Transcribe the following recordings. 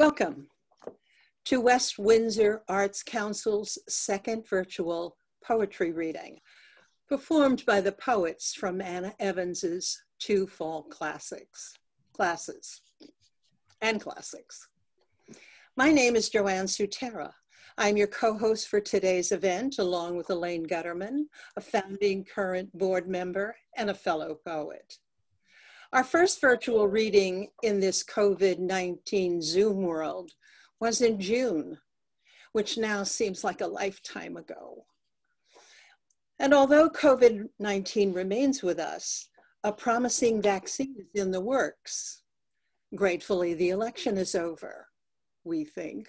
Welcome to West Windsor Arts Council's second virtual poetry reading, performed by the poets from Anna Evans's two fall classics, classes and classics. My name is Joanne Sutera. I'm your co-host for today's event, along with Elaine Gutterman, a founding current board member and a fellow poet. Our first virtual reading in this COVID-19 Zoom world was in June, which now seems like a lifetime ago. And although COVID-19 remains with us, a promising vaccine is in the works. Gratefully, the election is over, we think.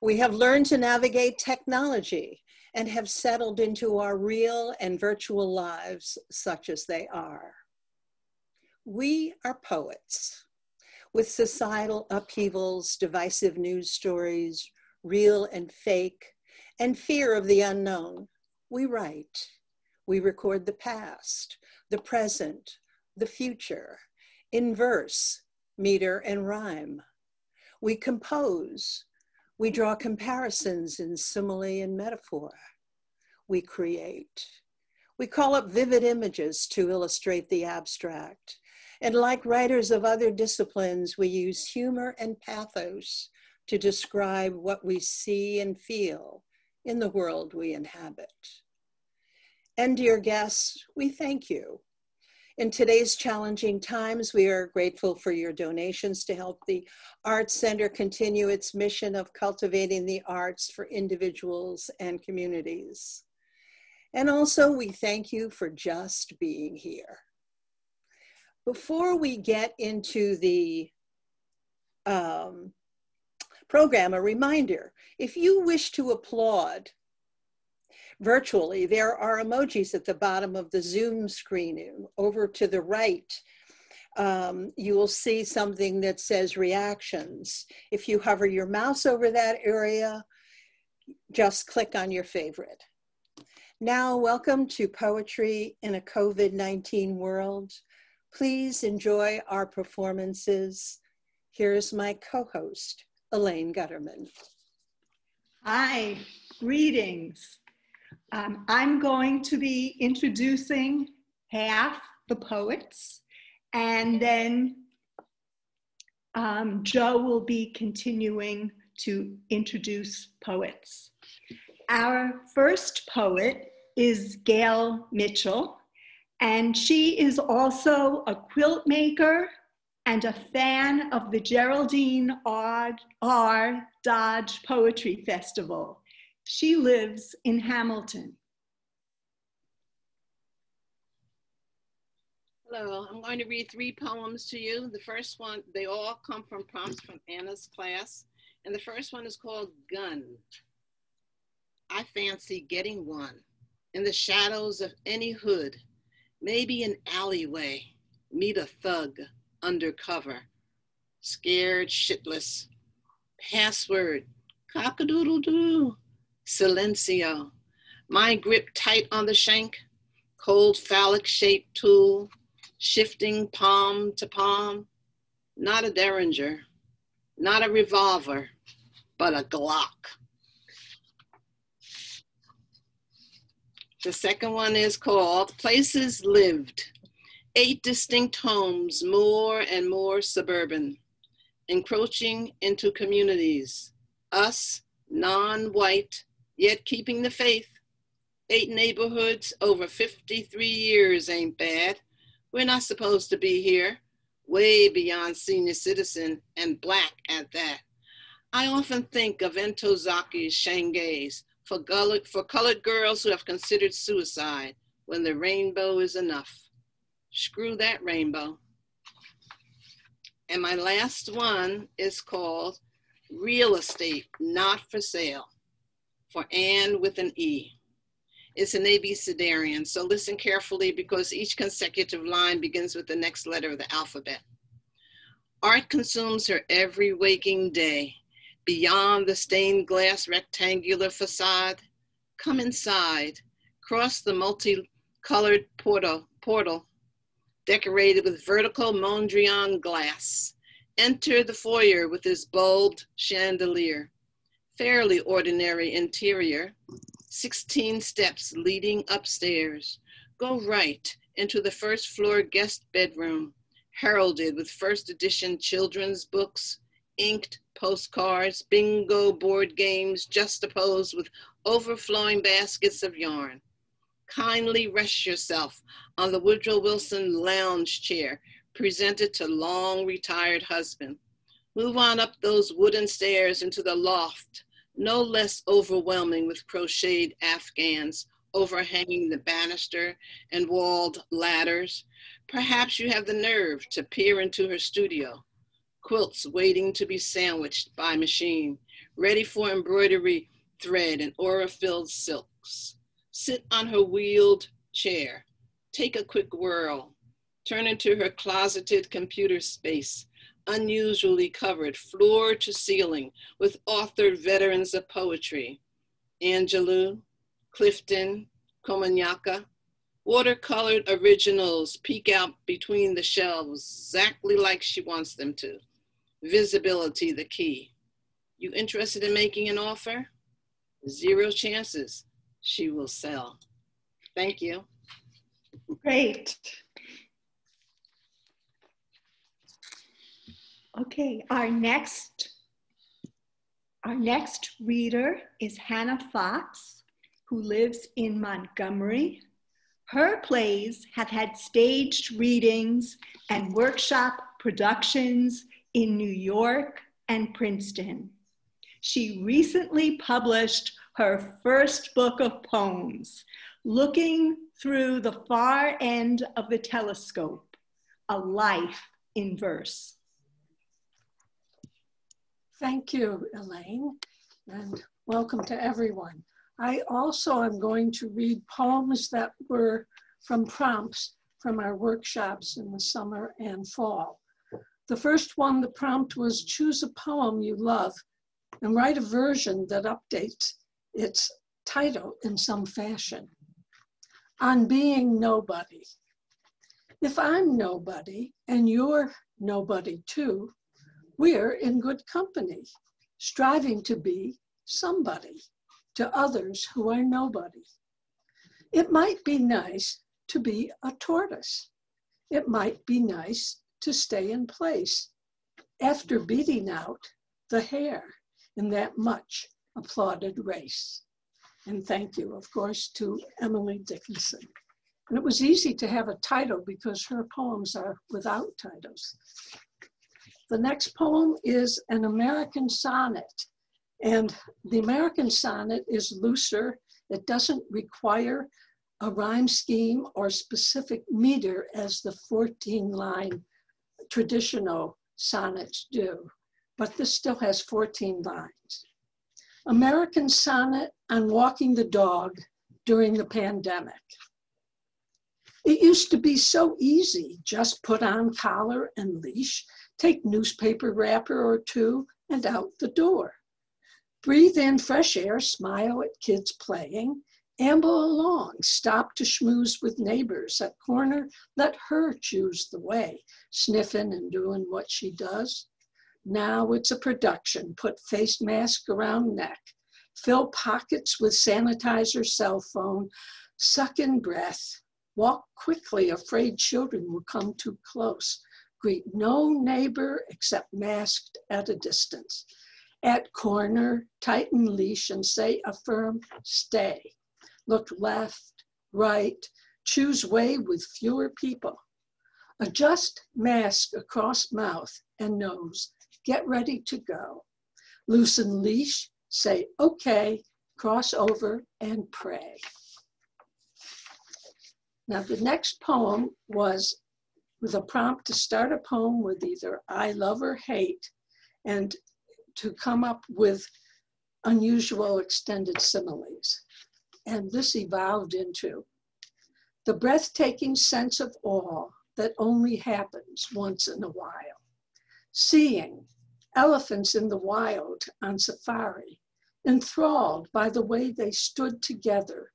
We have learned to navigate technology and have settled into our real and virtual lives such as they are. We are poets. With societal upheavals, divisive news stories, real and fake, and fear of the unknown, we write. We record the past, the present, the future, in verse, meter, and rhyme. We compose. We draw comparisons in simile and metaphor. We create. We call up vivid images to illustrate the abstract and like writers of other disciplines, we use humor and pathos to describe what we see and feel in the world we inhabit. And dear guests, we thank you. In today's challenging times, we are grateful for your donations to help the Arts Center continue its mission of cultivating the arts for individuals and communities. And also, we thank you for just being here. Before we get into the um, program, a reminder, if you wish to applaud virtually, there are emojis at the bottom of the Zoom screen. Over to the right, um, you will see something that says reactions. If you hover your mouse over that area, just click on your favorite. Now, welcome to Poetry in a COVID-19 World. Please enjoy our performances. Here's my co-host, Elaine Gutterman. Hi, greetings. Um, I'm going to be introducing half the poets and then um, Joe will be continuing to introduce poets. Our first poet is Gail Mitchell. And she is also a quilt maker and a fan of the Geraldine R. Dodge Poetry Festival. She lives in Hamilton. Hello, I'm going to read three poems to you. The first one, they all come from prompts from Anna's class. And the first one is called Gun. I fancy getting one in the shadows of any hood Maybe an alleyway, meet a thug undercover, scared shitless. Password, cockadoodle-doo, silencio. My grip tight on the shank, cold phallic shaped tool, shifting palm to palm. Not a derringer, not a revolver, but a Glock. The second one is called Places Lived. Eight distinct homes, more and more suburban, encroaching into communities. Us, non white, yet keeping the faith. Eight neighborhoods over 53 years ain't bad. We're not supposed to be here, way beyond senior citizen and black at that. I often think of Ntozake Shange's, for colored, for colored girls who have considered suicide when the rainbow is enough. Screw that rainbow. And my last one is called Real Estate Not for Sale for Anne with an E. It's an abecedarian, so listen carefully because each consecutive line begins with the next letter of the alphabet. Art consumes her every waking day Beyond the stained glass rectangular facade, come inside, cross the multicolored portal, portal decorated with vertical Mondrian glass, Enter the foyer with its bulbed chandelier. Fairly ordinary interior. 16 steps leading upstairs. Go right into the first floor guest bedroom, heralded with first edition children's books, inked postcards, bingo board games juxtaposed with overflowing baskets of yarn. Kindly rest yourself on the Woodrow Wilson lounge chair presented to long retired husband. Move on up those wooden stairs into the loft, no less overwhelming with crocheted afghans overhanging the banister and walled ladders. Perhaps you have the nerve to peer into her studio, quilts waiting to be sandwiched by machine, ready for embroidery thread and aura-filled silks. Sit on her wheeled chair, take a quick whirl, turn into her closeted computer space, unusually covered floor to ceiling with authored veterans of poetry. Angelou, Clifton, Komunyakaa, watercolored originals peek out between the shelves exactly like she wants them to. Visibility the key. You interested in making an offer? Zero chances she will sell. Thank you. Great. Okay, our next, our next reader is Hannah Fox, who lives in Montgomery. Her plays have had staged readings and workshop productions in New York and Princeton. She recently published her first book of poems, Looking Through the Far End of the Telescope, A Life in Verse. Thank you, Elaine, and welcome to everyone. I also am going to read poems that were from prompts from our workshops in the summer and fall. The first one, the prompt was choose a poem you love and write a version that updates its title in some fashion. On being nobody. If I'm nobody and you're nobody too, we're in good company, striving to be somebody to others who are nobody. It might be nice to be a tortoise. It might be nice to stay in place after hmm. beating out the hare in that much applauded race. And thank you, of course, to Emily Dickinson. And it was easy to have a title because her poems are without titles. The next poem is an American sonnet. And the American sonnet is looser. It doesn't require a rhyme scheme or specific meter as the 14 line traditional sonnets do, but this still has 14 lines. American sonnet on walking the dog during the pandemic. It used to be so easy, just put on collar and leash Take newspaper wrapper or two and out the door. Breathe in fresh air, smile at kids playing, amble along, stop to schmooze with neighbors. At corner, let her choose the way, sniffing and doing what she does. Now it's a production, put face mask around neck, fill pockets with sanitizer cell phone, suck in breath, walk quickly, afraid children will come too close, Greet no neighbor except masked at a distance. At corner, tighten leash and say a firm stay. Look left, right, choose way with fewer people. Adjust mask across mouth and nose. Get ready to go. Loosen leash, say okay, cross over and pray. Now the next poem was with a prompt to start a poem with either I love or hate and to come up with unusual extended similes. And this evolved into the breathtaking sense of awe that only happens once in a while. Seeing elephants in the wild on safari, enthralled by the way they stood together,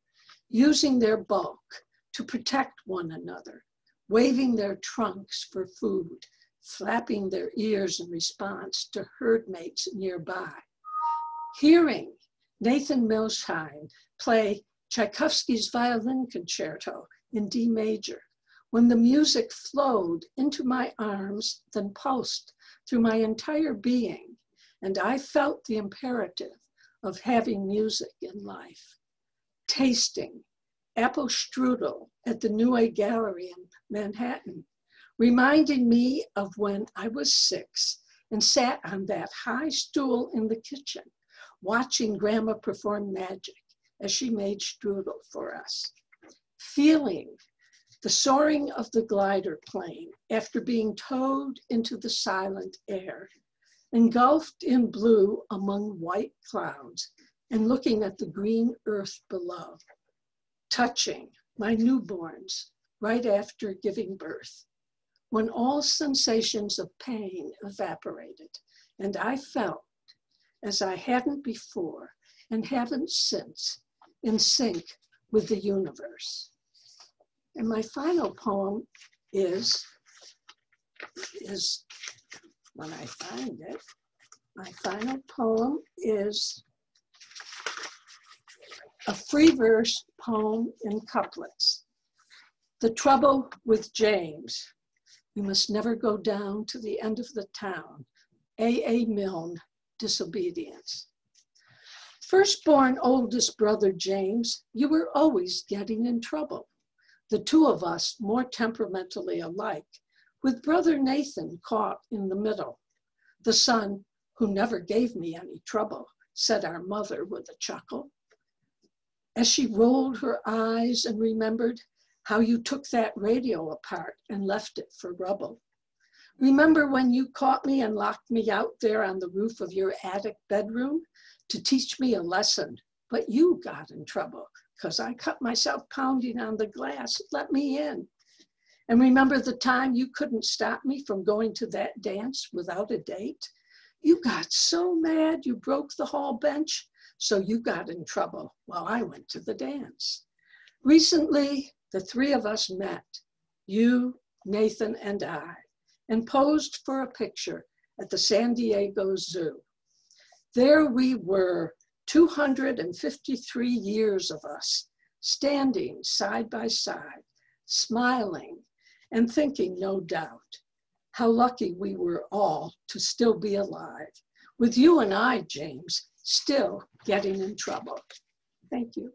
using their bulk to protect one another waving their trunks for food, flapping their ears in response to herd mates nearby. Hearing Nathan Milstein play Tchaikovsky's violin concerto in D major, when the music flowed into my arms, then pulsed through my entire being, and I felt the imperative of having music in life. Tasting apple strudel at the Neue Gallery in Manhattan, reminding me of when I was six and sat on that high stool in the kitchen, watching Grandma perform magic as she made strudel for us. Feeling the soaring of the glider plane after being towed into the silent air, engulfed in blue among white clouds and looking at the green earth below, touching my newborns right after giving birth, when all sensations of pain evaporated and I felt as I hadn't before and haven't since in sync with the universe. And my final poem is, is when I find it, my final poem is a free verse poem in couplets. The trouble with James, you must never go down to the end of the town. A. A. Milne, Disobedience. Firstborn oldest brother James, you were always getting in trouble the two of us more temperamentally alike, with brother Nathan caught in the middle. The son who never gave me any trouble, said our mother with a chuckle. As she rolled her eyes and remembered how you took that radio apart and left it for rubble. Remember when you caught me and locked me out there on the roof of your attic bedroom to teach me a lesson, but you got in trouble because I cut myself pounding on the glass. Let me in. And remember the time you couldn't stop me from going to that dance without a date? You got so mad you broke the hall bench, so you got in trouble while I went to the dance. Recently, the three of us met, you, Nathan, and I, and posed for a picture at the San Diego Zoo. There we were, 253 years of us standing side by side, smiling and thinking, no doubt, how lucky we were all to still be alive. With you and I, James, still getting in trouble. Thank you.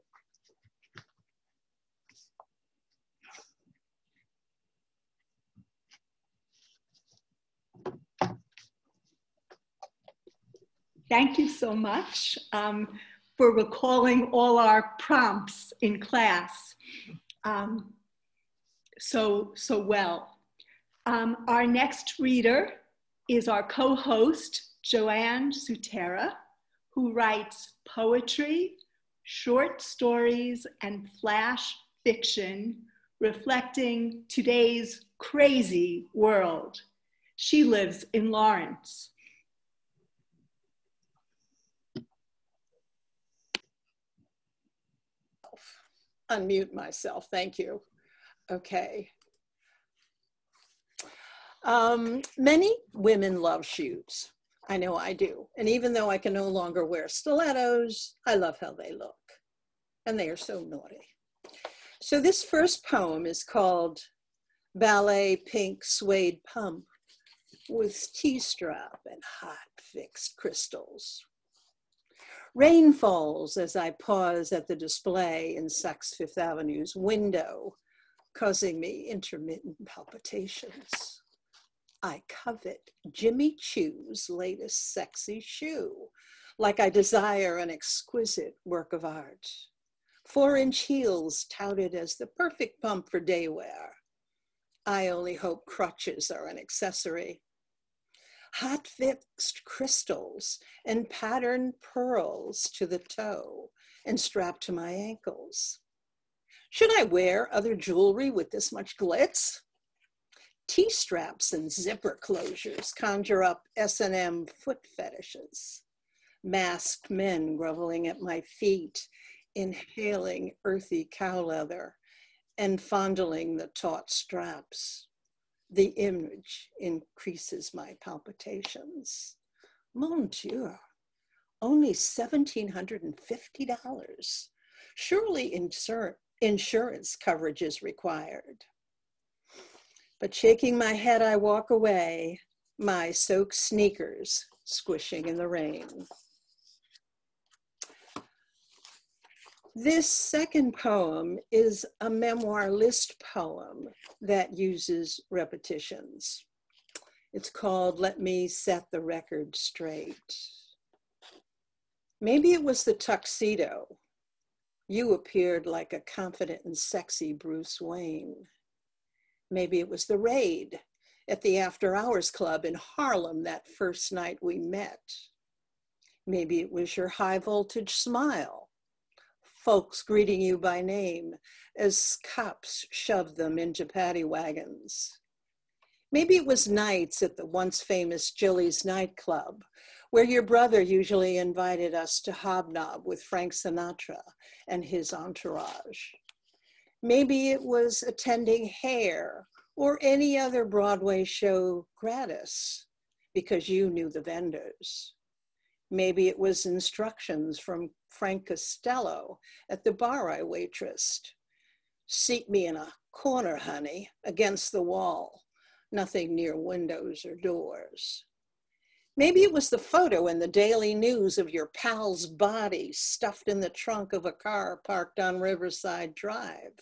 Thank you so much um, for recalling all our prompts in class um, so, so well. Um, our next reader is our co-host, Joanne Sutera, who writes poetry, short stories, and flash fiction reflecting today's crazy world. She lives in Lawrence. Unmute myself. Thank you. Okay. Um, many women love shoes. I know I do. And even though I can no longer wear stilettos, I love how they look. And they are so naughty. So this first poem is called Ballet Pink Suede Pump with T-strap and hot fixed crystals. Rain falls as I pause at the display in Saks Fifth Avenue's window, causing me intermittent palpitations. I covet Jimmy Choo's latest sexy shoe, like I desire an exquisite work of art. Four inch heels touted as the perfect pump for day wear. I only hope crutches are an accessory hot fixed crystals and patterned pearls to the toe and strapped to my ankles. Should I wear other jewelry with this much glitz? T-straps and zipper closures conjure up S&M foot fetishes. Masked men groveling at my feet, inhaling earthy cow leather and fondling the taut straps The image increases my palpitations. Mon Dieu, only $1,750. Surely insur- insurance coverage is required. But shaking my head, I walk away, my soaked sneakers squishing in the rain. This second poem is a memoir list poem that uses repetitions. It's called Let Me Set the Record Straight. Maybe it was the tuxedo. You appeared like a confident and sexy Bruce Wayne. Maybe it was the raid at the After Hours Club in Harlem that first night we met. Maybe it was your high voltage smile, folks greeting you by name as cops shoved them into paddy wagons. Maybe it was nights at the once famous Jilly's nightclub, where your brother usually invited us to hobnob with Frank Sinatra and his entourage. Maybe it was attending Hair or any other Broadway show gratis because you knew the vendors. Maybe it was instructions from Frank Costello at the bar I waitressed. Seat me in a corner, honey, against the wall, nothing near windows or doors. Maybe it was the photo in the Daily News of your pal's body stuffed in the trunk of a car parked on Riverside Drive.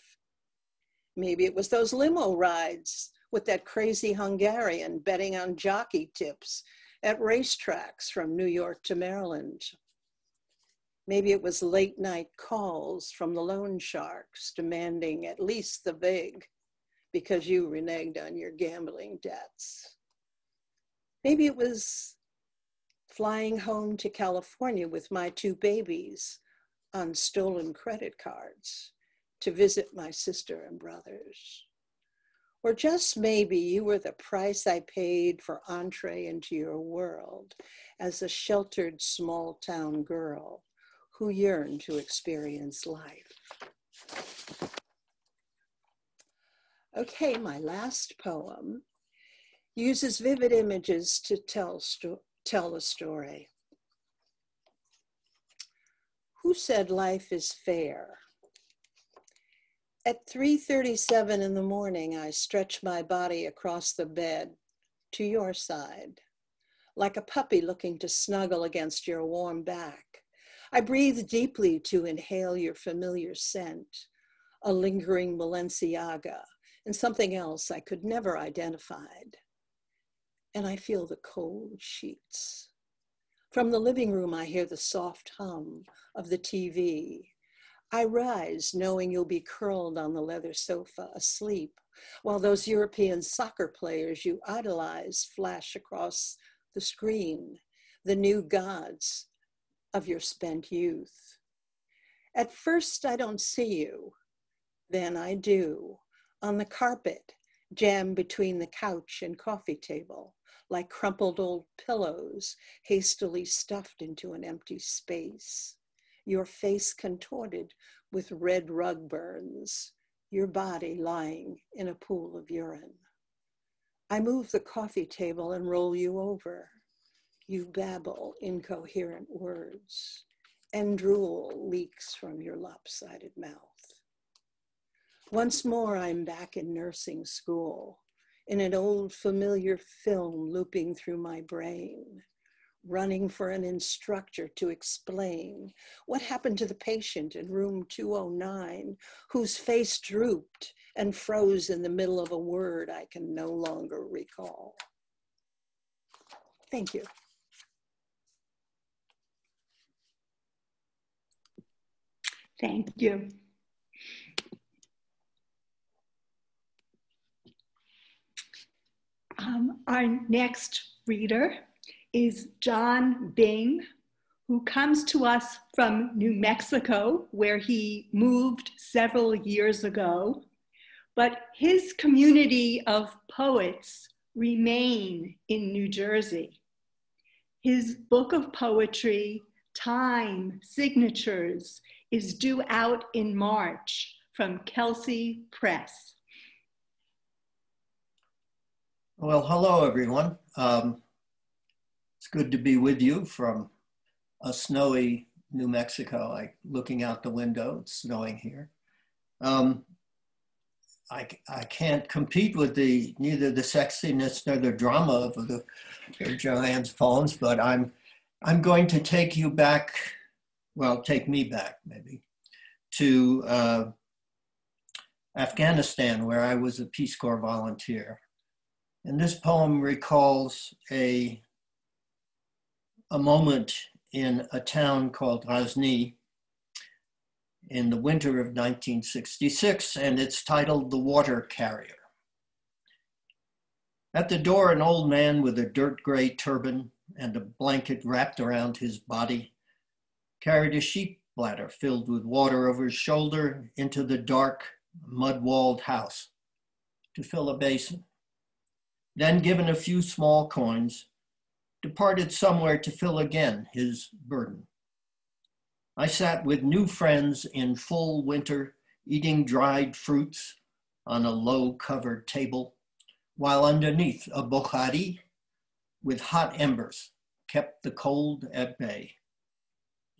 Maybe it was those limo rides with that crazy Hungarian betting on jockey tips at racetracks from New York to Maryland. Maybe it was late night calls from the loan sharks demanding at least the vig because you reneged on your gambling debts. Maybe it was flying home to California with my two babies on stolen credit cards to visit my sister and brothers. Or just maybe you were the price I paid for entree into your world as a sheltered small town girl who yearned to experience life. Okay, my last poem uses vivid images to tell, sto- tell a story. Who said life is fair? At 3:37 in the morning, I stretch my body across the bed to your side, like a puppy looking to snuggle against your warm back. I breathe deeply to inhale your familiar scent, a lingering Balenciaga, and something else I could never identify. And I feel the cold sheets. From the living room, I hear the soft hum of the TV I rise knowing you'll be curled on the leather sofa asleep while those European soccer players you idolize flash across the screen, the new gods of your spent youth. At first, I don't see you. Then I do, on the carpet, jammed between the couch and coffee table, like crumpled old pillows hastily stuffed into an empty space your face contorted with red rug burns, your body lying in a pool of urine. I move the coffee table and roll you over. You babble incoherent words, and drool leaks from your lopsided mouth. Once more, I'm back in nursing school, in an old familiar film looping through my brain running for an instructor to explain what happened to the patient in room 209 whose face drooped and froze in the middle of a word I can no longer recall. Thank you. Thank you. Um, our next reader is John Bing, who comes to us from New Mexico, where he moved several years ago. But his community of poets remain in New Jersey. His book of poetry, Time Signatures, is due out in March from Kelsey Press. Well, hello, everyone. Um, it's good to be with you from a snowy New Mexico. like looking out the window, it's snowing here. Um, I, I can't compete with the neither the sexiness nor the drama of the Joanne's poems, but I'm I'm going to take you back, well, take me back maybe, to uh, Afghanistan, where I was a Peace Corps volunteer. And this poem recalls a, a moment in a town called Ghazni in the winter of 1966, and it's titled The Water Carrier. At the door, an old man with a dirt gray turban and a blanket wrapped around his body carried a sheep bladder filled with water over his shoulder into the dark, mud walled house to fill a basin then given a few small coins, departed somewhere to fill again his burden. I sat with new friends in full winter, eating dried fruits on a low covered table, while underneath a bokhari with hot embers kept the cold at bay.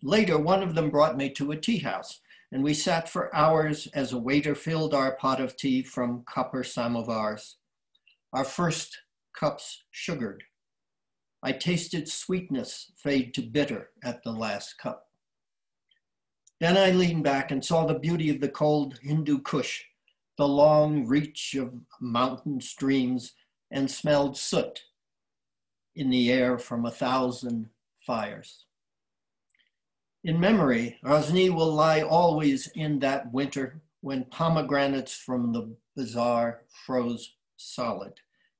Later, one of them brought me to a tea house, and we sat for hours as a waiter filled our pot of tea from copper samovars. Our first cups sugared. I tasted sweetness fade to bitter at the last cup. Then I leaned back and saw the beauty of the cold Hindu Kush, the long reach of mountain streams, and smelled soot in the air from a thousand fires. In memory, Ghazni will lie always in that winter when pomegranates from the bazaar froze solid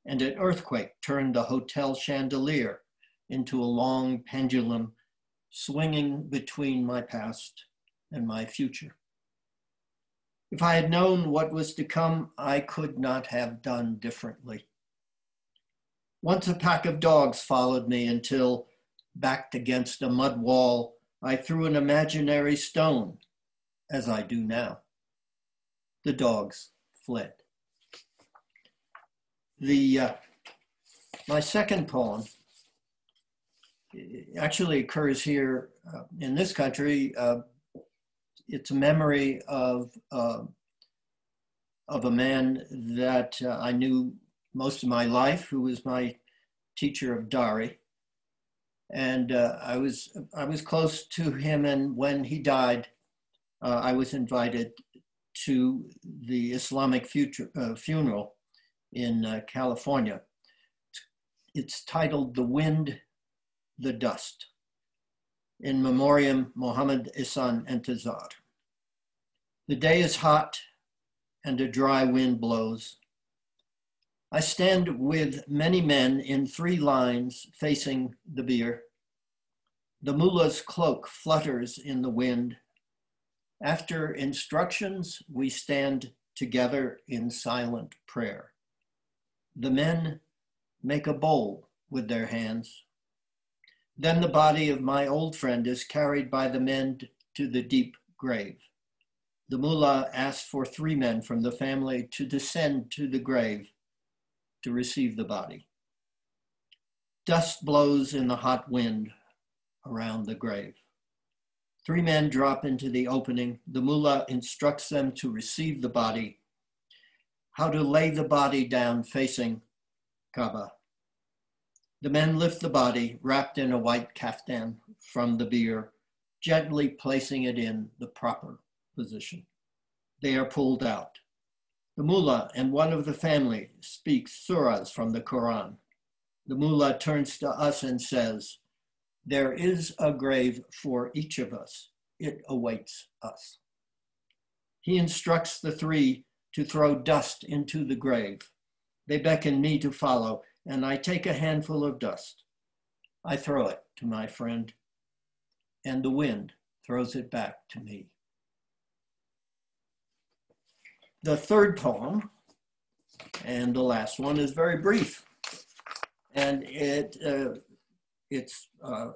and an earthquake turned the hotel chandelier into a long pendulum swinging between my past and my future. If I had known what was to come, I could not have done differently. Once a pack of dogs followed me until, backed against a mud wall, I threw an imaginary stone, as I do now. The dogs fled. The uh, my second poem actually occurs here uh, in this country. Uh, it's a memory of uh, of a man that uh, I knew most of my life, who was my teacher of Dari, and uh, I was I was close to him. And when he died, I was invited to the Islamic future, funeral in uh, California. It's titled The Wind, the Dust, in memoriam Muhammad Isan Entezar. The day is hot and a dry wind blows. I stand with many men in three lines facing the bier. The mullah's cloak flutters in the wind. After instructions, we stand together in silent prayer. The men make a bowl with their hands. Then the body of my old friend is carried by the men to the deep grave. The mullah asks for three men from the family to descend to the grave to receive the body. Dust blows in the hot wind around the grave. Three men drop into the opening. The mullah instructs them to receive the body how to lay the body down facing Kaaba. The men lift the body, wrapped in a white kaftan, from the bier, gently placing it in the proper position. They are pulled out. The mullah and one of the family speaks surahs from the Quran. The mullah turns to us and says, There is a grave for each of us. It awaits us. He instructs the three to throw dust into the grave. They beckon me to follow, and I take a handful of dust. I throw it to my friend, and the wind throws it back to me. The third poem, and the last one, is very brief. And it, uh, it's uh,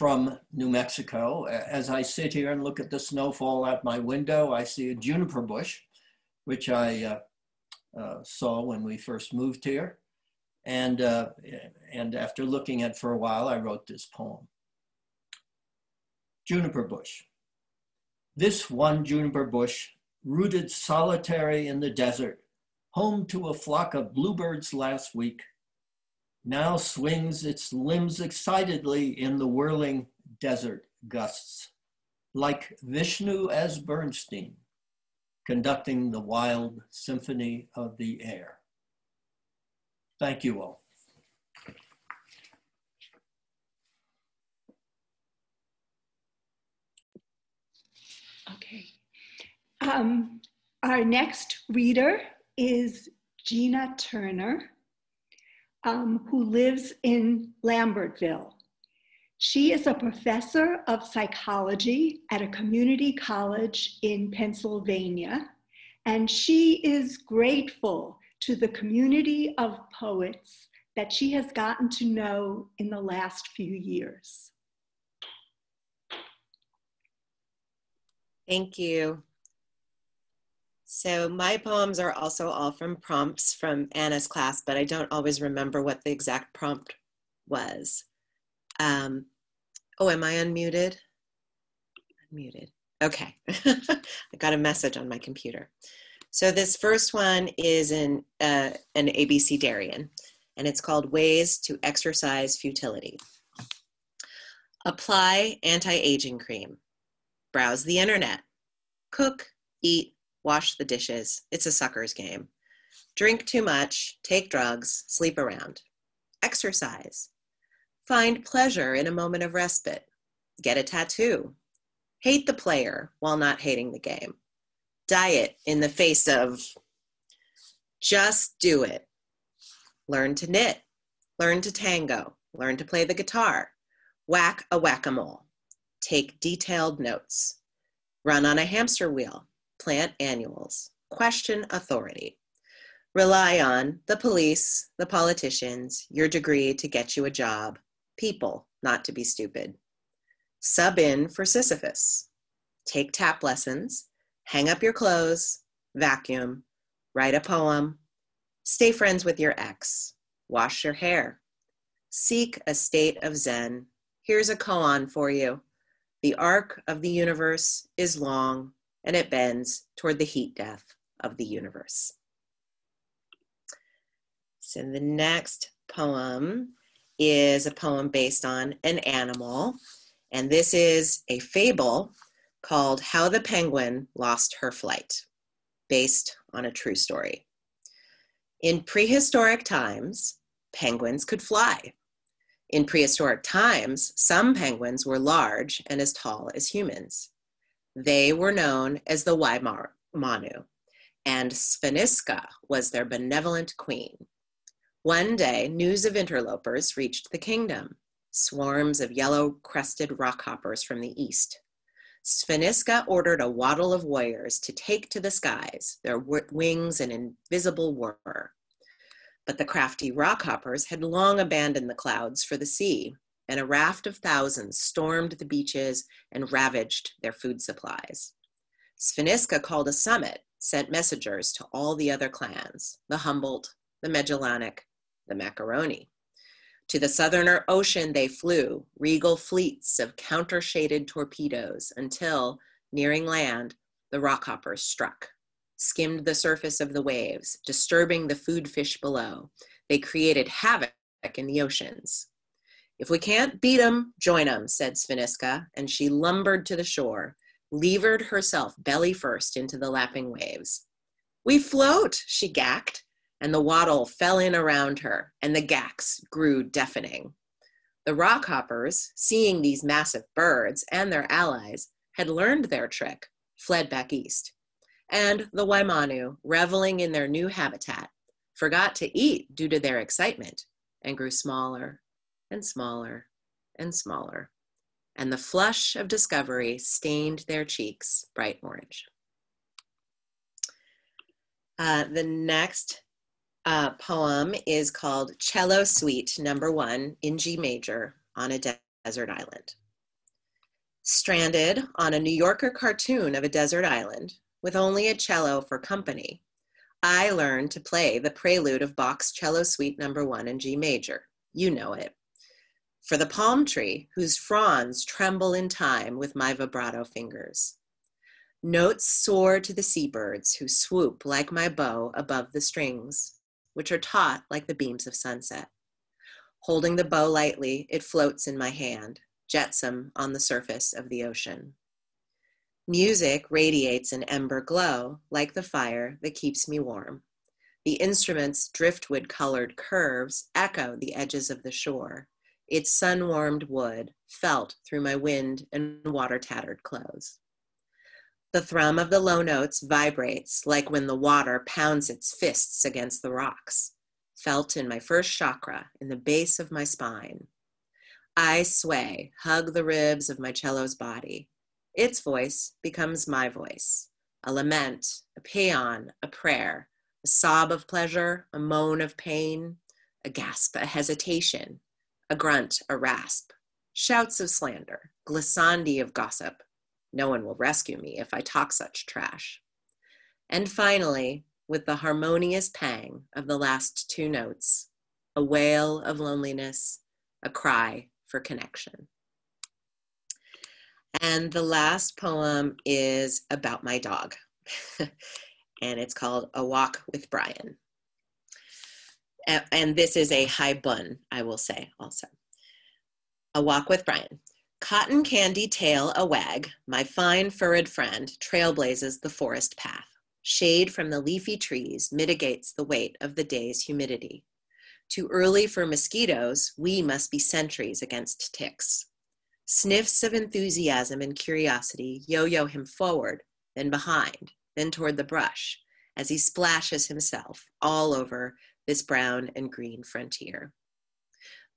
from New Mexico. As I sit here and look at the snowfall out my window, I see a juniper bush which I uh, uh, saw when we first moved here. And, uh, and after looking at for a while, I wrote this poem. Juniper bush. This one juniper bush, rooted solitary in the desert, home to a flock of bluebirds last week, now swings its limbs excitedly in the whirling desert gusts, like Vishnu as Bernstein, conducting the wild symphony of the air. Thank you all. Okay. Um, our next reader is Gina Turner, um, who lives in Lambertville. She is a professor of psychology at a community college in Pennsylvania, and she is grateful to the community of poets that she has gotten to know in the last few years. Thank you. So my poems are also all from prompts from Anna's class, but I don't always remember what the exact prompt was. Um, oh, am I unmuted? Unmuted. Okay. I got a message on my computer. So this first one is in uh, an abecedarian, and it's called Ways to Exercise Futility. Apply anti-aging cream. Browse the internet. Cook, eat, wash the dishes. It's a sucker's game. Drink too much, take drugs, sleep around. Exercise. Find pleasure in a moment of respite. Get a tattoo. Hate the player while not hating the game. Diet in the face of just do it. Learn to knit. Learn to tango. Learn to play the guitar. Whack a whack a mole. Take detailed notes. Run on a hamster wheel plant annuals, question authority, rely on the police, the politicians, your degree to get you a job, people not to be stupid. Sub in for Sisyphus. Take tap lessons, hang up your clothes, vacuum, write a poem, stay friends with your ex, wash your hair, seek a state of Zen. Here's a koan for you. The arc of the universe is long and it bends toward the heat death of the universe. So the next poem is a poem based on an animal, and this is a fable called How the Penguin Lost Her Flight, based on a true story. In prehistoric times, penguins could fly. In prehistoric times, some penguins were large and as tall as humans. They were known as the Waimanu, and Sphiniska was their benevolent queen. One day, news of interlopers reached the kingdom, swarms of yellow crested rockhoppers from the east. Sphiniska ordered a waddle of warriors to take to the skies, their wings an invisible whir. But the crafty rockhoppers had long abandoned the clouds for the sea, and a raft of thousands stormed the beaches and ravaged their food supplies. Sphiniska called a summit, sent messengers to all the other clans, the Humboldt, the Magellanic, the Macaroni. To the southern ocean they flew, regal fleets of counter-shaded torpedoes, until, nearing land, the rockhoppers struck, skimmed the surface of the waves, disturbing the food fish below. They created havoc in the oceans, if we can't beat 'em, join 'em, said Sphiniska, and she lumbered to the shore, levered herself belly first into the lapping waves. We float, she gacked, and the waddle fell in around her, and the gacks grew deafening. The rockhoppers, seeing these massive birds and their allies, had learned their trick, fled back east. And the Waimanu, reveling in their new habitat, forgot to eat due to their excitement and grew smaller and smaller and smaller, and the flush of discovery stained their cheeks bright orange. Uh, the next uh, poem is called Cello Suite Number One in G Major on a de Desert Island. Stranded on a New Yorker cartoon of a desert island with only a cello for company, I learned to play the prelude of Bach's Cello Suite Number One in G major. You know it. For the palm tree, whose fronds tremble in time with my vibrato fingers. Notes soar to the seabirds who swoop like my bow above the strings, which are taut like the beams of sunset. Holding the bow lightly, it floats in my hand, jetsam on the surface of the ocean. Music radiates an ember glow, like the fire that keeps me warm. The instrument's driftwood colored curves echo the edges of the shore, its sun warmed wood felt through my wind and water tattered clothes. The thrum of the low notes vibrates like when the water pounds its fists against the rocks, felt in my first chakra, in the base of my spine. I sway, hug the ribs of my cello's body. Its voice becomes my voice, a lament, a paean, a prayer, a sob of pleasure, a moan of pain, a gasp, a hesitation, a grunt, a rasp, shouts of slander, glissandi of gossip, no one will rescue me if I talk such trash. And finally, with the harmonious pang of the last two notes, a wail of loneliness, a cry for connection. And the last poem is about my dog, and it's called A Walk with Brian. And this is a haibun, I will say also. A Walk with Brian. Cotton candy tail a wag, my fine furred friend, trailblazes the forest path. Shade from the leafy trees mitigates the weight of the day's humidity. Too early for mosquitoes, we must be sentries against ticks. Sniffs of enthusiasm and curiosity yo yo him forward, then behind, then toward the brush, as he splashes himself all over this brown and green frontier.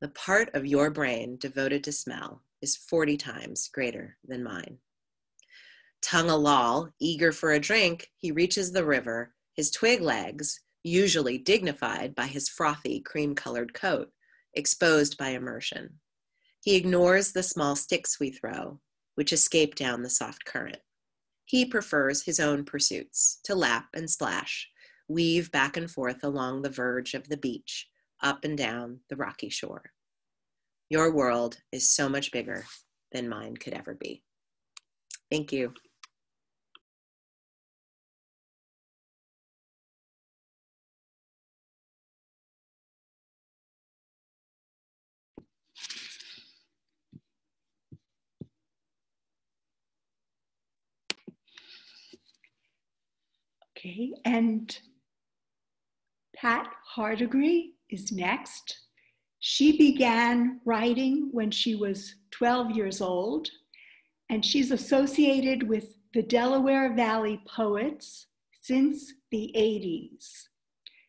The part of your brain devoted to smell is 40 times greater than mine. Tongue a loll, eager for a drink, he reaches the river, his twig legs, usually dignified by his frothy cream colored coat, exposed by immersion. He ignores the small sticks we throw, which escape down the soft current. He prefers his own pursuits to lap and splash, weave back and forth along the verge of the beach, up and down the rocky shore. Your world is so much bigger than mine could ever be. Thank you. Okay, and Pat Hardigree is next. She began writing when she was 12 years old, and she's associated with the Delaware Valley poets since the 80s.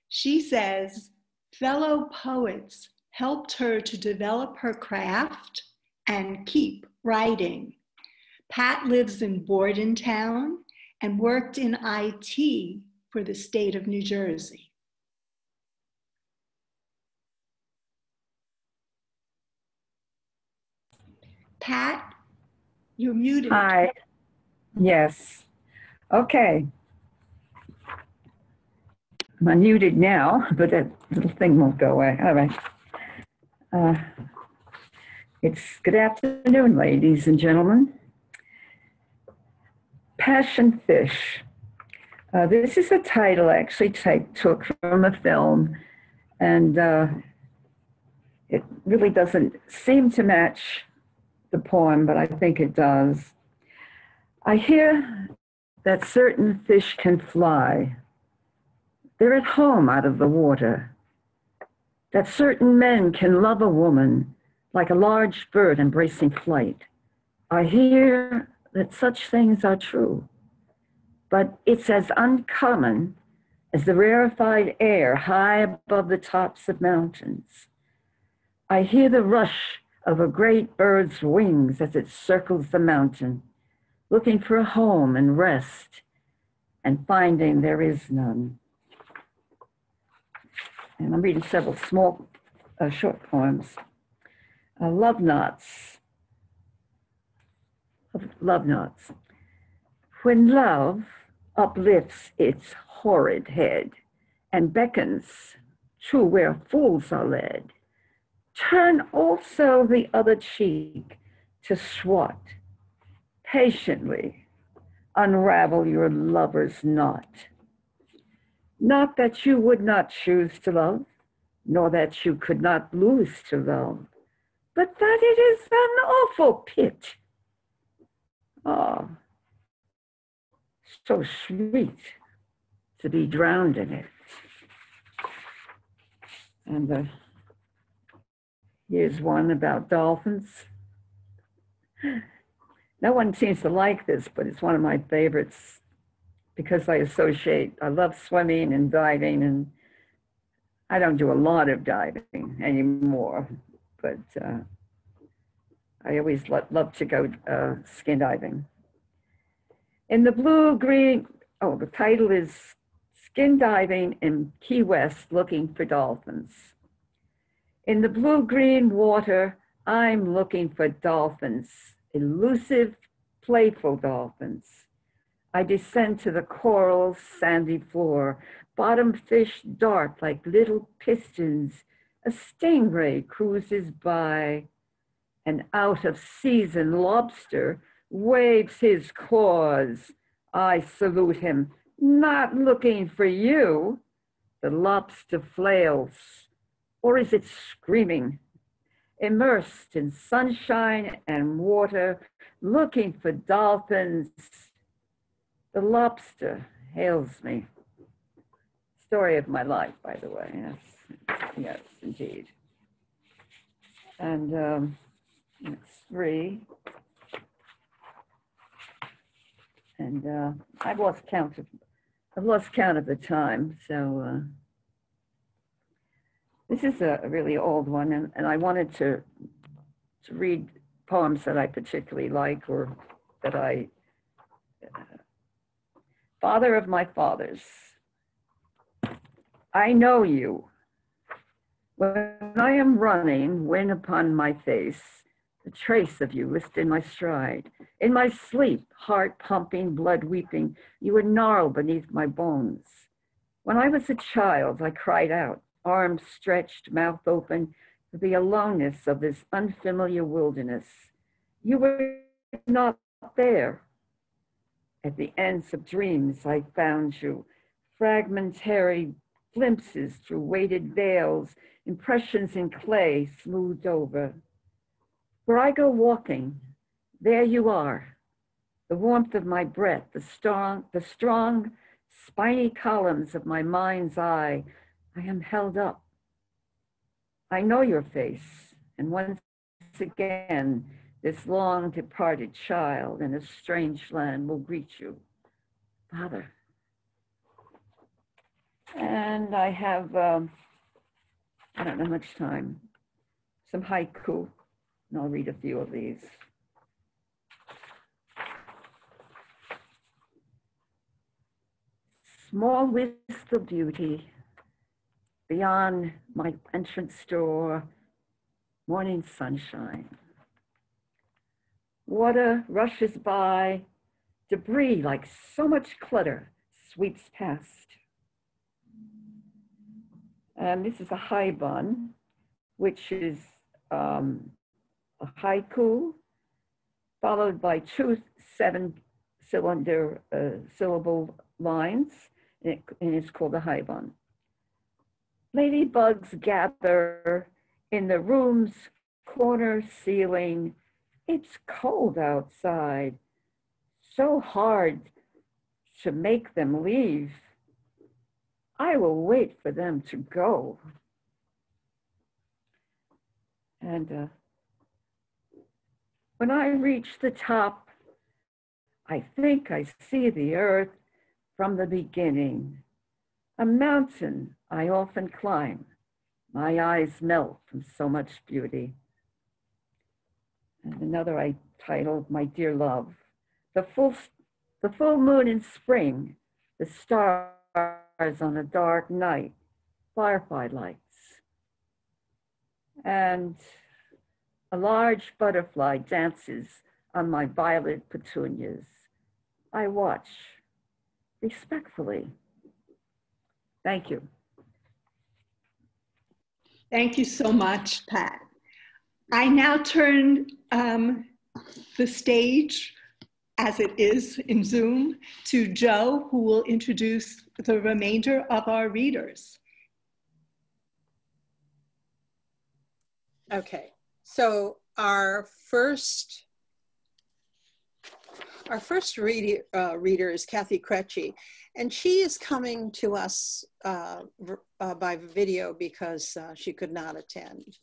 She says fellow poets helped her to develop her craft and keep writing. Pat lives in Bordentown and worked in IT for the state of New Jersey. Pat, you're muted. Hi. Yes. Okay. I'm unmuted now, but that little thing won't go away. All right. Uh, it's good afternoon, ladies and gentlemen. Passion Fish. Uh, this is a title I actually take, took from a film, and uh, it really doesn't seem to match the poem, but I think it does. I hear that certain fish can fly. They're at home out of the water. That certain men can love a woman like a large bird embracing flight. I hear that such things are true, but it's as uncommon as the rarefied air high above the tops of mountains. I hear the rush of a great bird's wings as it circles the mountain, looking for a home and rest, and finding there is none. And I'm reading several small, uh, short poems. Uh, love knots. Love knots. When love uplifts its horrid head and beckons to where fools are led. Turn also the other cheek to swat. Patiently unravel your lover's knot. Not that you would not choose to love, nor that you could not lose to love, but that it is an awful pit. Ah, so sweet to be drowned in it. And uh, here's one about dolphins. No one seems to like this, but it's one of my favorites because I associate, I love swimming and diving, and I don't do a lot of diving anymore, but uh, I always lo- love to go uh, skin diving. In the blue green, oh, the title is Skin Diving in Key West Looking for Dolphins. In the blue green water, I'm looking for dolphins, elusive, playful dolphins. I descend to the coral's sandy floor. Bottom fish dart like little pistons. A stingray cruises by. An out of season lobster waves his claws. I salute him, not looking for you. The lobster flails. Or is it screaming? Immersed in sunshine and water, looking for dolphins. The lobster hails me. Story of my life, by the way. Yes, yes, indeed. And um, three. And uh, I've lost count of, I've lost count of the time. So uh, this is a really old one, and, and I wanted to to read poems that I particularly like or that I. Uh, Father of my fathers, I know you. When I am running, wind upon my face, the trace of you list in my stride. In my sleep, heart pumping, blood weeping, you would gnarl beneath my bones. When I was a child, I cried out, arms stretched, mouth open, for the aloneness of this unfamiliar wilderness. You were not there. At the ends of dreams, I found you, fragmentary glimpses through weighted veils, impressions in clay smoothed over. Where I go walking, there you are, the warmth of my breath, the strong, the strong, spiny columns of my mind's eye. I am held up. I know your face, and once again, this long departed child in a strange land will greet you. Father. And I have, um, I don't know much time, some haiku, and I'll read a few of these. Small wisp of beauty beyond my entrance door, morning sunshine. Water rushes by, debris like so much clutter sweeps past. And this is a haibun, which is um, a haiku, followed by two seven cylinder uh, syllable lines, and, it, and it's called a haibun. Ladybugs gather in the room's corner ceiling it's cold outside. So hard to make them leave. I will wait for them to go. And uh, when I reach the top, I think I see the earth from the beginning. A mountain I often climb. My eyes melt from so much beauty and another I titled My Dear Love. The full, the full moon in spring, the stars on a dark night, firefly lights. And a large butterfly dances on my violet petunias. I watch respectfully. Thank you. Thank you so much, Pat. I now turn um, the stage, as it is in Zoom, to Joe, who will introduce the remainder of our readers. Okay, so our first our first reader, uh, reader is Kathy Kretschy, and she is coming to us uh, uh, by video because uh, she could not attend.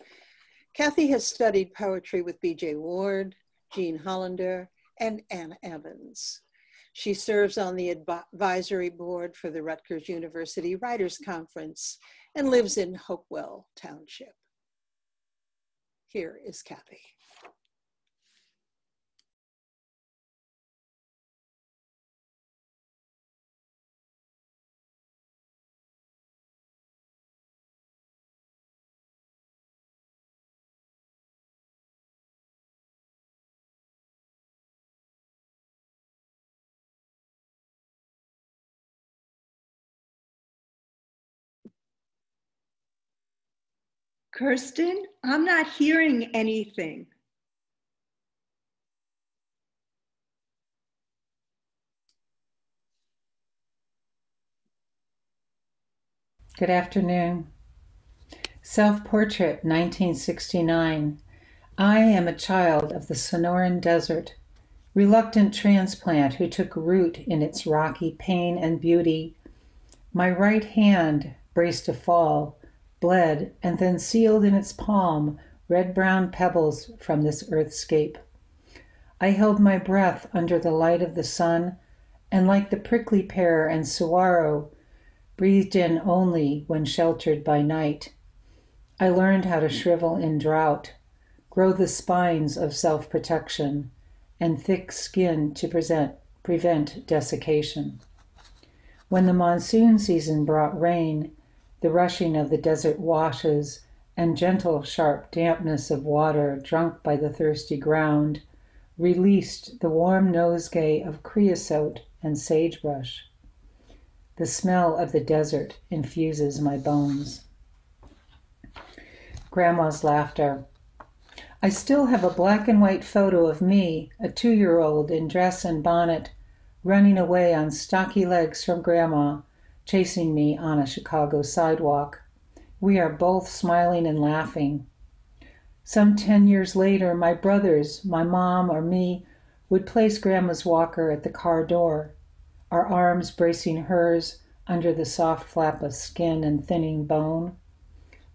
Kathy has studied poetry with B.J. Ward, Jean Hollander, and Anna Evans. She serves on the advisory board for the Rutgers University Writers Conference and lives in Hopewell Township. Here is Kathy. Kirsten, I'm not hearing anything. Good afternoon. Self Portrait 1969. I am a child of the Sonoran Desert, reluctant transplant who took root in its rocky pain and beauty. My right hand braced a fall bled, and then sealed in its palm red brown pebbles from this earthscape. I held my breath under the light of the sun, and like the prickly pear and saguaro, breathed in only when sheltered by night. I learned how to shrivel in drought, grow the spines of self protection, and thick skin to present, prevent desiccation. When the monsoon season brought rain, the rushing of the desert washes, and gentle, sharp dampness of water drunk by the thirsty ground, released the warm nosegay of creosote and sagebrush. The smell of the desert infuses my bones. Grandma's laughter. I still have a black and white photo of me, a two year old in dress and bonnet, running away on stocky legs from Grandma chasing me on a Chicago sidewalk. We are both smiling and laughing. Some 10 years later, my brothers, my mom, or me would place Grandma's walker at the car door, our arms bracing hers under the soft flap of skin and thinning bone.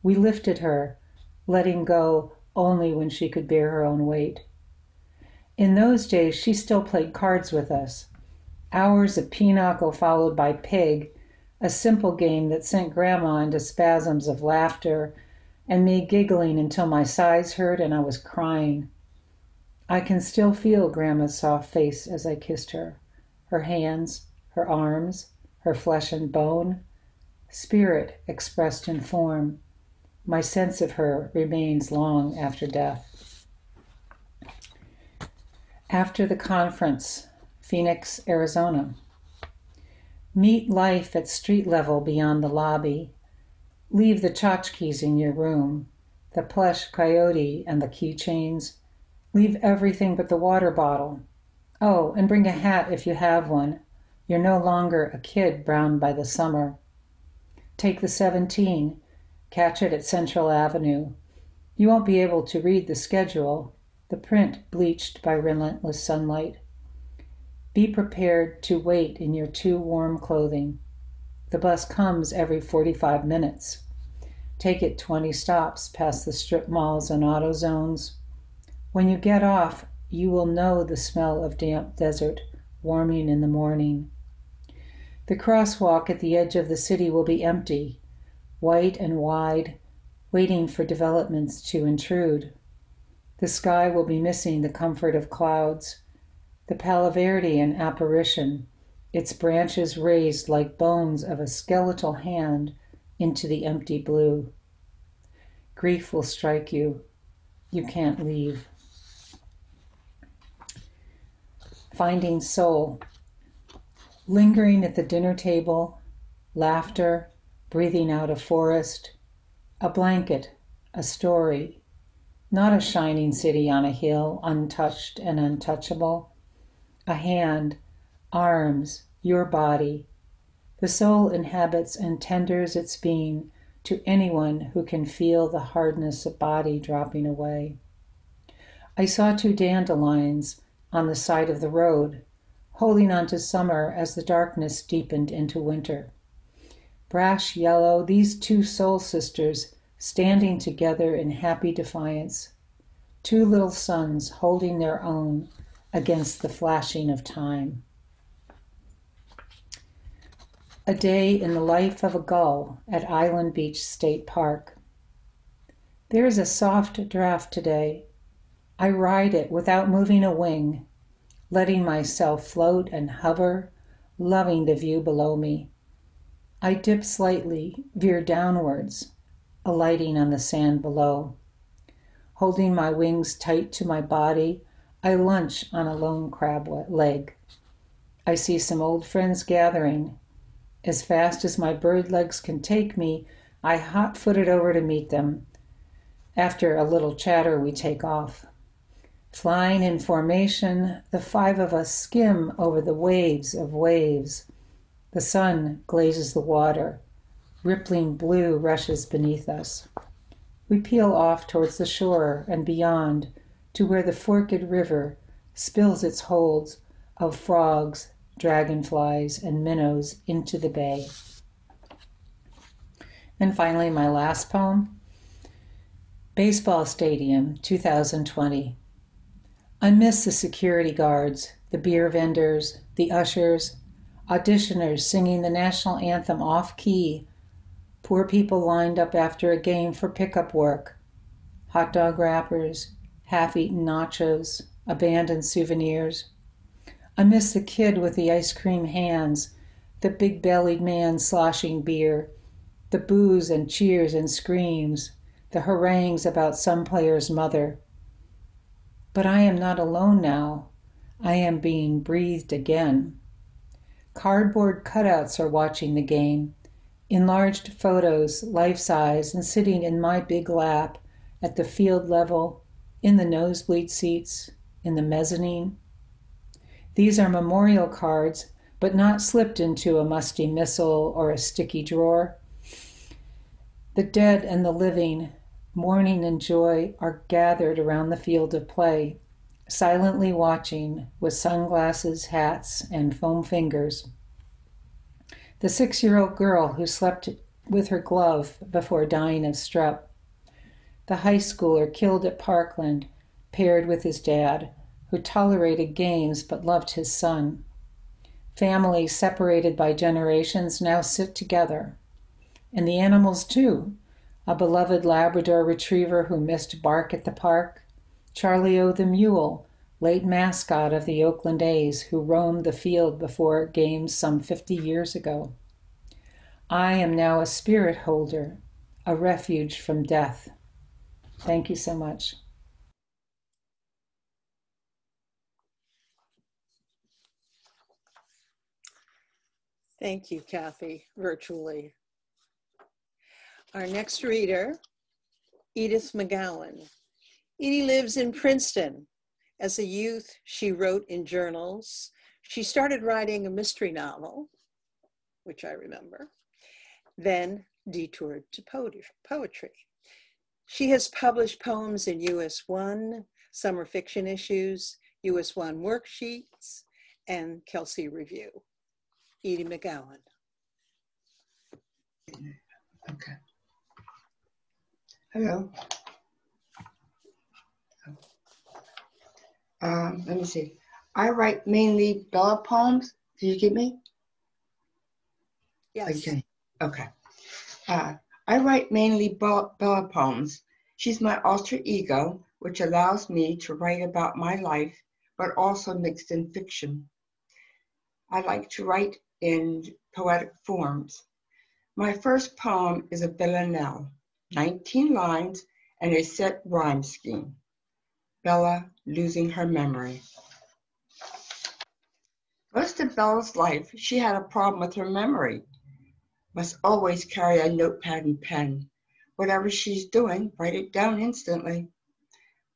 We lifted her, letting go only when she could bear her own weight. In those days, she still played cards with us. Hours of pinochle followed by pig a simple game that sent Grandma into spasms of laughter and me giggling until my sides hurt and I was crying. I can still feel Grandma's soft face as I kissed her, her hands, her arms, her flesh and bone, spirit expressed in form. My sense of her remains long after death. After the conference, Phoenix, Arizona. Meet life at street level beyond the lobby. Leave the tchotchkes in your room, the plush coyote and the keychains. Leave everything but the water bottle. Oh, and bring a hat if you have one. You're no longer a kid browned by the summer. Take the 17. Catch it at Central Avenue. You won't be able to read the schedule, the print bleached by relentless sunlight. Be prepared to wait in your too warm clothing. The bus comes every 45 minutes. Take it 20 stops past the strip malls and auto zones. When you get off, you will know the smell of damp desert warming in the morning. The crosswalk at the edge of the city will be empty, white and wide, waiting for developments to intrude. The sky will be missing the comfort of clouds the Palo Verdean apparition, its branches raised like bones of a skeletal hand into the empty blue. Grief will strike you. You can't leave. Finding soul. Lingering at the dinner table, laughter, breathing out a forest, a blanket a story, not a shining city on a hill, untouched and untouchable. A hand, arms, your body. The soul inhabits and tenders its being to anyone who can feel the hardness of body dropping away. I saw two dandelions on the side of the road, holding on to summer as the darkness deepened into winter. Brash yellow, these two soul sisters standing together in happy defiance, two little suns holding their own against the flashing of time. A day in the life of a gull at Island Beach State Park. There is a soft draft today. I ride it without moving a wing, letting myself float and hover, loving the view below me. I dip slightly, veer downwards, alighting on the sand below. Holding my wings tight to my body, I lunch on a lone crab leg. I see some old friends gathering. As fast as my bird legs can take me, I hot footed over to meet them. After a little chatter, we take off. Flying in formation, the five of us skim over the waves of waves. The sun glazes the water rippling blue rushes beneath us. We peel off towards the shore and beyond to where the forked river spills its holds of frogs, dragonflies, and minnows into the bay. And finally, my last poem Baseball Stadium, 2020. I miss the security guards, the beer vendors, the ushers, auditioners singing the national anthem off key Poor people lined up after a game for pickup work. Hot dog wrappers, half eaten nachos, abandoned souvenirs. I miss the kid with the ice cream hands, the big bellied man sloshing beer, the boos and cheers and screams, the harangues about some player's mother. But I am not alone now. I am being breathed again. Cardboard cutouts are watching the game enlarged photos, life size, and sitting in my big lap at the field level, in the nosebleed seats, in the mezzanine. These are memorial cards, but not slipped into a musty missal or a sticky drawer. The dead and the living, mourning and joy, are gathered around the field of play, silently watching with sunglasses, hats, and foam fingers the six year old girl who slept with her glove before dying of strep, the high schooler killed at Parkland, paired with his dad, who tolerated games but loved his son. Families separated by generations now sit together. And the animals, too. A beloved Labrador retriever who missed bark at the park, Charlie O. the mule, late mascot of the Oakland A's, who roamed the field before games some 50 years ago. I am now a spirit holder, a refuge from death. Thank you so much. Thank you, Kathy, virtually. Our next reader, Edith McGowan. Edie lives in Princeton, as a youth, she wrote in journals. She started writing a mystery novel, which I remember, then detoured to poetry. She has published poems in US 1, summer fiction issues, US 1 worksheets, and Kelsey Review. Edie McGowan. Okay. Hello. Um, let me see. I write mainly Bella poems. Do you get me? Yes. Okay. Okay. Uh, I write mainly Bella poems. She's my alter ego, which allows me to write about my life, but also mixed in fiction. I like to write in poetic forms. My first poem is a villanelle, 19 lines and a set rhyme scheme. Bella losing her memory. Most of Bella's life, she had a problem with her memory. Must always carry a notepad and pen. Whatever she's doing, write it down instantly.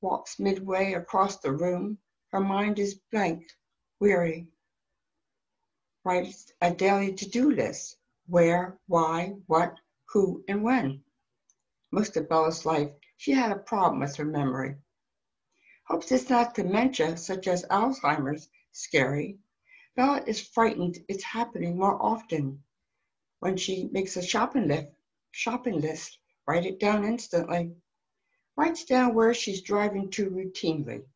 Walks midway across the room. Her mind is blank, weary. Writes a daily to-do list. Where, why, what, who, and when. Most of Bella's life, she had a problem with her memory. Hopes it's not dementia, such as Alzheimer's, scary. Bella is frightened it's happening more often. When she makes a shopping list, shopping list, write it down instantly. Writes down where she's driving to routinely.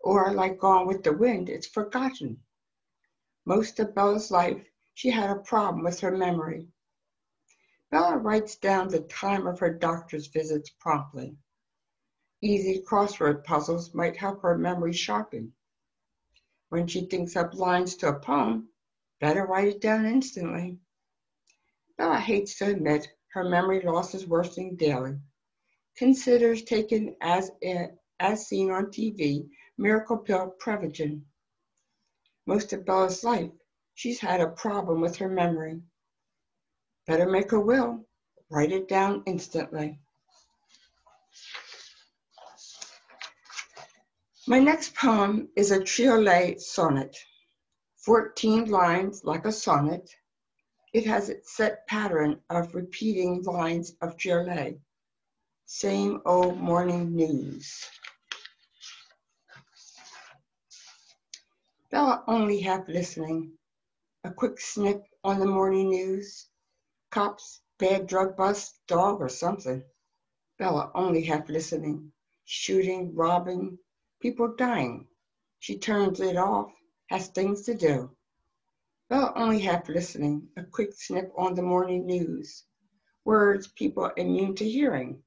Or like Gone with the Wind, it's forgotten. Most of Bella's life, she had a problem with her memory. Bella writes down the time of her doctor's visits promptly. Easy crossword puzzles might help her memory sharpen. When she thinks up lines to a poem, better write it down instantly. Oh, Bella hates to admit her memory loss is worsening daily. Considers taking as, as seen on TV miracle pill Prevagen. Most of Bella's life, she's had a problem with her memory. Better make a will, write it down instantly. My next poem is a triolet sonnet, 14 lines like a sonnet. It has its set pattern of repeating lines of triolet. Same old morning news. Bella only half listening. A quick snip on the morning news cops, bad drug bust, dog, or something. Bella only half listening, shooting, robbing, people dying. She turns it off, has things to do. Bella only half listening, a quick snip on the morning news. Words people immune to hearing.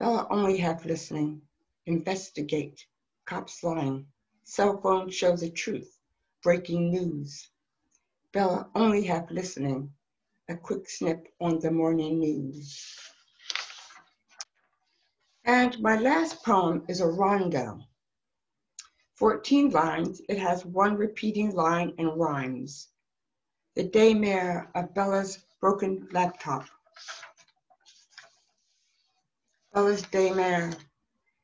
Bella only half listening, investigate, cops lying. Cell phone shows the truth, breaking news. Bella only half listening, a quick snip on the morning news. And my last poem is a rondeau. 14 lines, it has one repeating line and rhymes. The daymare of Bella's broken laptop. Bella's daymare.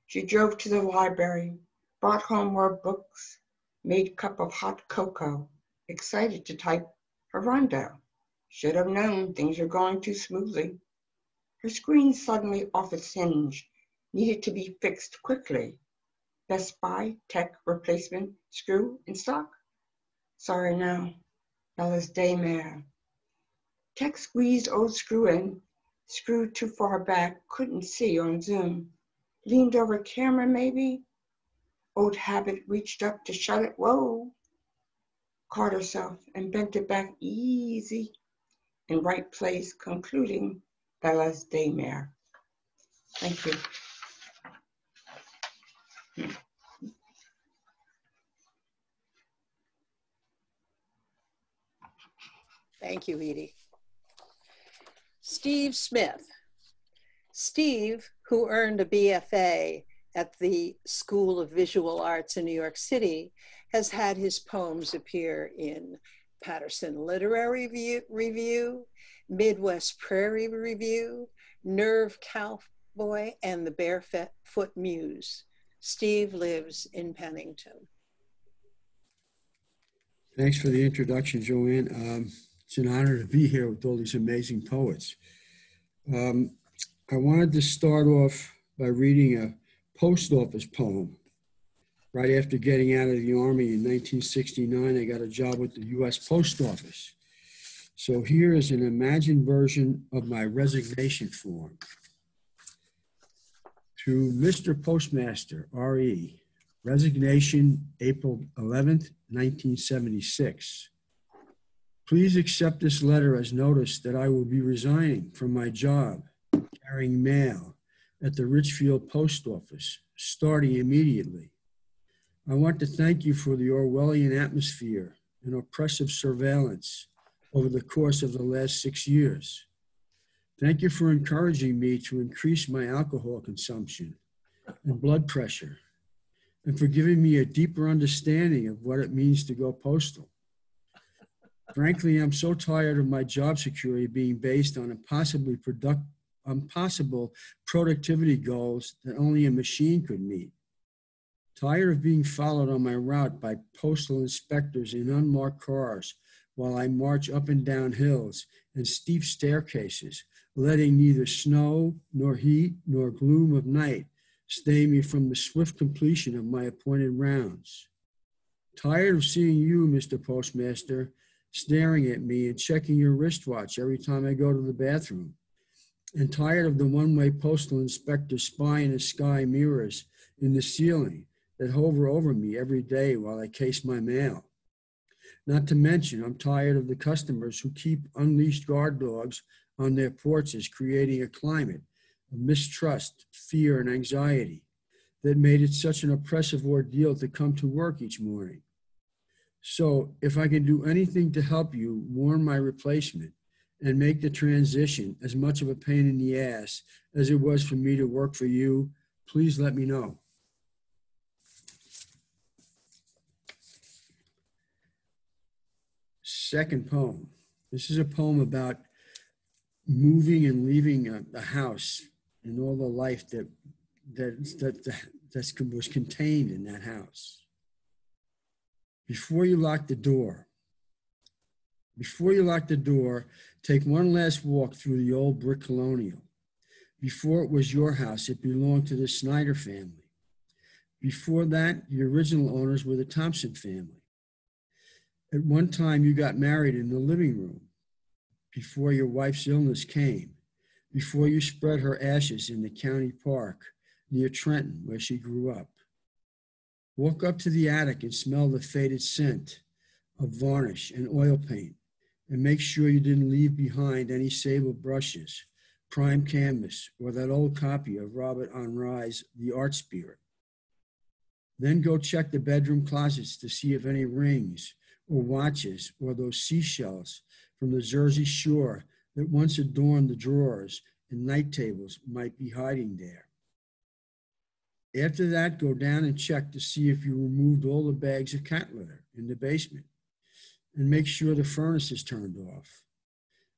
She drove to the library, brought home more books, made cup of hot cocoa, excited to type her rondeau. Should have known things were going too smoothly. Her screen suddenly off its hinge, needed to be fixed quickly. Best Buy tech replacement screw in stock? Sorry now, Bella's daymare. Tech squeezed old screw in, screwed too far back, couldn't see on Zoom. Leaned over camera maybe? Old habit reached up to shut it, whoa. Caught herself and bent it back easy in right place, concluding Bella's daymare. Thank you. Thank you, Edie. Steve Smith. Steve, who earned a BFA at the School of Visual Arts in New York City, has had his poems appear in Paterson Literary Review, Midwest Prairie Review, Nerve Cowboy, and the Barefoot Muse. Steve lives in Pennington. Thanks for the introduction, Joanne. Um, it's an honor to be here with all these amazing poets. Um, I wanted to start off by reading a post office poem Right after getting out of the Army in 1969, I got a job with the US Post Office. So here is an imagined version of my resignation form. To Mr. Postmaster, R.E., resignation April 11th, 1976. Please accept this letter as notice that I will be resigning from my job carrying mail at the Richfield Post Office starting immediately. I want to thank you for the Orwellian atmosphere and oppressive surveillance over the course of the last six years. Thank you for encouraging me to increase my alcohol consumption and blood pressure, and for giving me a deeper understanding of what it means to go postal. Frankly, I'm so tired of my job security being based on impossibly product, impossible productivity goals that only a machine could meet. Tired of being followed on my route by postal inspectors in unmarked cars while I march up and down hills and steep staircases, letting neither snow, nor heat, nor gloom of night stay me from the swift completion of my appointed rounds. Tired of seeing you, Mr. Postmaster, staring at me and checking your wristwatch every time I go to the bathroom. And tired of the one way postal inspector spying the sky mirrors in the ceiling that hover over me every day while I case my mail. Not to mention, I'm tired of the customers who keep unleashed guard dogs on their porches, creating a climate of mistrust, fear, and anxiety that made it such an oppressive ordeal to come to work each morning. So, if I can do anything to help you warn my replacement and make the transition as much of a pain in the ass as it was for me to work for you, please let me know. Second poem. This is a poem about moving and leaving a, a house and all the life that that that, that was contained in that house. Before you lock the door, before you lock the door, take one last walk through the old brick colonial. Before it was your house, it belonged to the Snyder family. Before that, the original owners were the Thompson family. At one time, you got married in the living room before your wife's illness came before you spread her ashes in the county park near Trenton, where she grew up. Walk up to the attic and smell the faded scent of varnish and oil paint, and make sure you didn't leave behind any sable brushes, prime canvas, or that old copy of Robert Henri's The Art Spirit. Then go check the bedroom closets to see if any rings or watches or those seashells from the Jersey shore that once adorned the drawers and night tables might be hiding there. After that, go down and check to see if you removed all the bags of cat litter in the basement and make sure the furnace is turned off.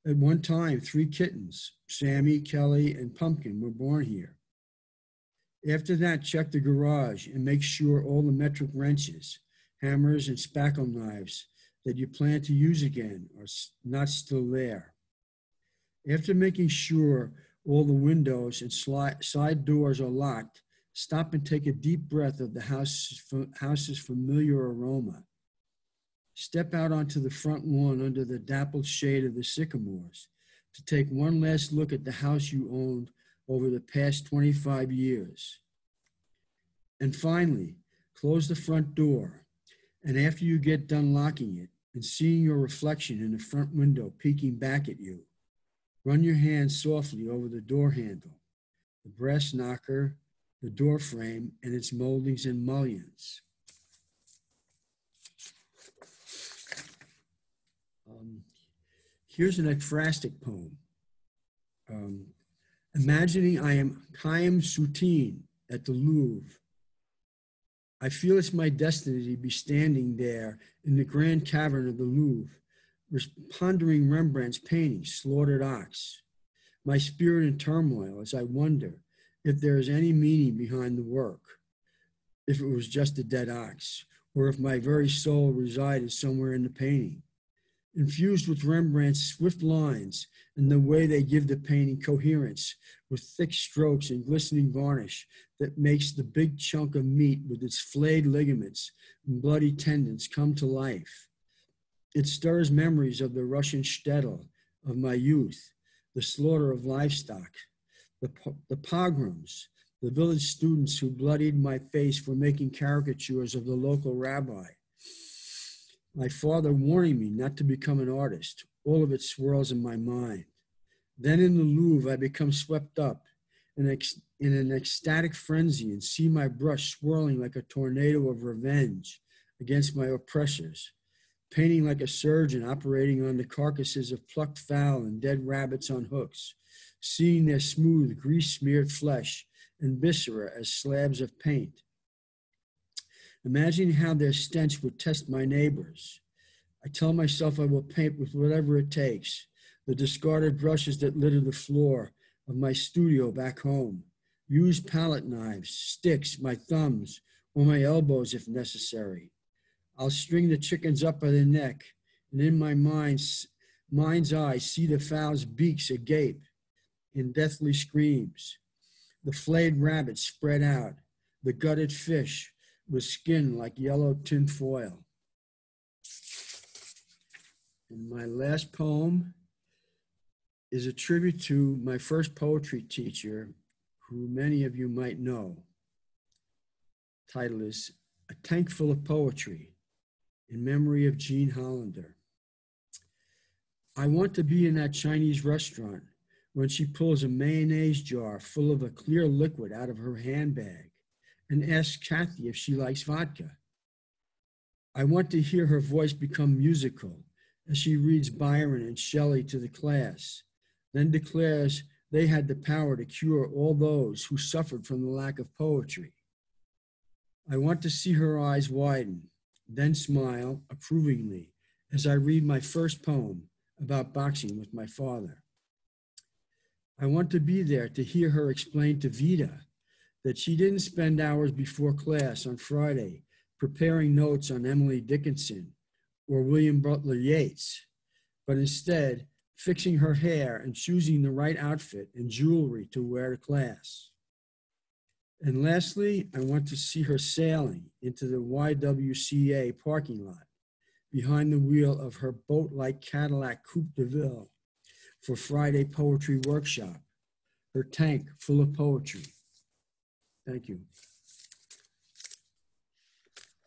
At one time, three kittens, Sammy, Kelly, and Pumpkin, were born here. After that, check the garage and make sure all the metric wrenches, hammers, and spackle knives that you plan to use again are not still there. After making sure all the windows and side doors are locked, stop and take a deep breath of the house's familiar aroma. Step out onto the front lawn under the dappled shade of the sycamores to take one last look at the house you owned over the past 25 years. And finally, close the front door. And after you get done locking it and seeing your reflection in the front window peeking back at you, Run your hand softly over the door handle, the brass knocker, the door frame, and its moldings and mullions. Um, here's an ekphrastic poem. Um, imagining I am Chaim Soutine at the Louvre. I feel it's my destiny to be standing there in the grand cavern of the Louvre, pondering Rembrandt's painting, Slaughtered Ox, my spirit in turmoil as I wonder if there is any meaning behind the work, if it was just a dead ox, or if my very soul resided somewhere in the painting. Infused with Rembrandt's swift lines and the way they give the painting coherence with thick strokes and glistening varnish that makes the big chunk of meat with its flayed ligaments and bloody tendons come to life it stirs memories of the Russian shtetl of my youth, the slaughter of livestock, the, the pogroms, the village students who bloodied my face for making caricatures of the local rabbi. My father warning me not to become an artist. All of it swirls in my mind. Then in the Louvre, I become swept up in, ex- in an ecstatic frenzy and see my brush swirling like a tornado of revenge against my oppressors painting like a surgeon operating on the carcasses of plucked fowl and dead rabbits on hooks, seeing their smooth, grease smeared flesh and viscera as slabs of paint. Imagining how their stench would test my neighbors. I tell myself I will paint with whatever it takes the discarded brushes that litter the floor, of my studio back home. Use palette knives, sticks, my thumbs, or my elbows if necessary. I'll string the chickens up by the neck, and in my mind's, mind's eye see the fowls' beaks agape in deathly screams. The flayed rabbit spread out, the gutted fish with skin like yellow tin foil. And my last poem is a tribute to my first poetry teacher, who many of you might know. Title is A Tank Full of Poetry in memory of Jean Hollander. I want to be in that Chinese restaurant when she pulls a mayonnaise jar full of a clear liquid out of her handbag and asks Kathy if she likes vodka. I want to hear her voice become musical as she reads Byron and Shelley to the class, then declares they had the power to cure all those who suffered from the lack of poetry. I want to see her eyes widen, then smile approvingly as I read my first poem about boxing with my father. I want to be there to hear her explain to Vita that she didn't spend hours before class on Friday preparing notes on Emily Dickinson or William Butler Yeats, but instead fixing her hair and choosing the right outfit and jewelry to wear to class. And lastly, I want to see her sailing into the YWCA parking lot behind the wheel of her boat like Cadillac Coupe de Ville for Friday Poetry Workshop, her tank full of poetry. Thank you.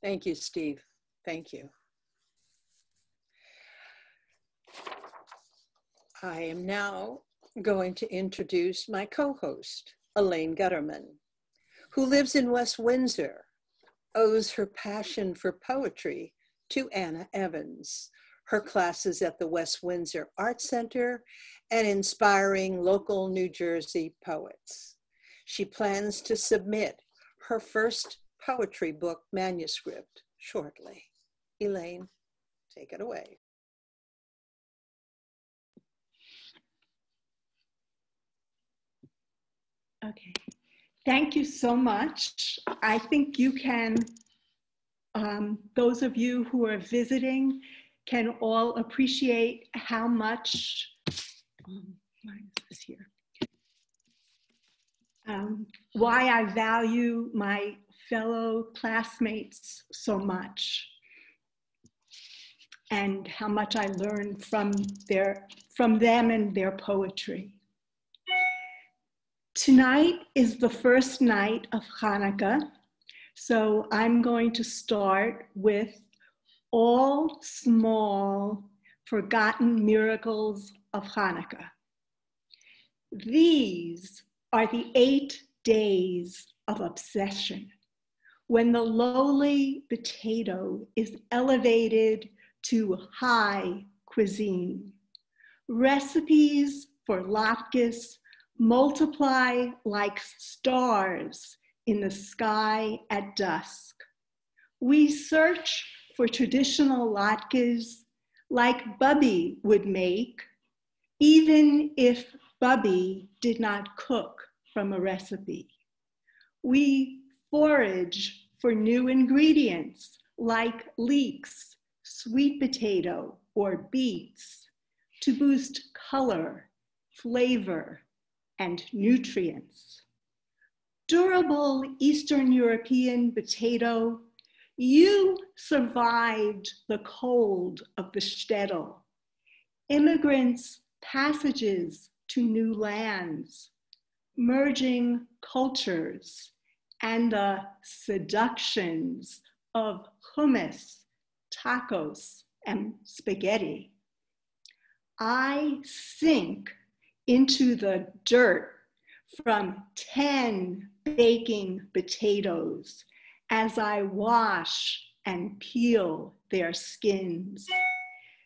Thank you, Steve. Thank you. I am now going to introduce my co-host, Elaine Gutterman, who lives in West Windsor, owes her passion for poetry to Anna Evans, her classes at the West Windsor Art Center, and inspiring local New Jersey poets. She plans to submit her first poetry book manuscript shortly. Elaine, take it away. Okay. Thank you so much. I think you can, um, those of you who are visiting, can all appreciate how much, um, this here? Um, why I value my fellow classmates so much and how much I learn from their from them and their poetry. Tonight is the first night of Hanukkah, so I'm going to start with all small forgotten miracles of Hanukkah. These are the eight days of obsession when the lowly potato is elevated to high cuisine. Recipes for latkes multiply like stars in the sky at dusk. We search for traditional latkes like Bubby would make, even if Bubby did not cook from a recipe. We forage for new ingredients like leeks, sweet potato, or beets to boost color, flavor, and nutrients. Durable Eastern European potato, you survived the cold of the shtetl. Immigrants' passages to new lands, merging cultures, and the seductions of hummus, tacos, and spaghetti. I sink into the dirt from 10 baking potatoes as I wash and peel their skins.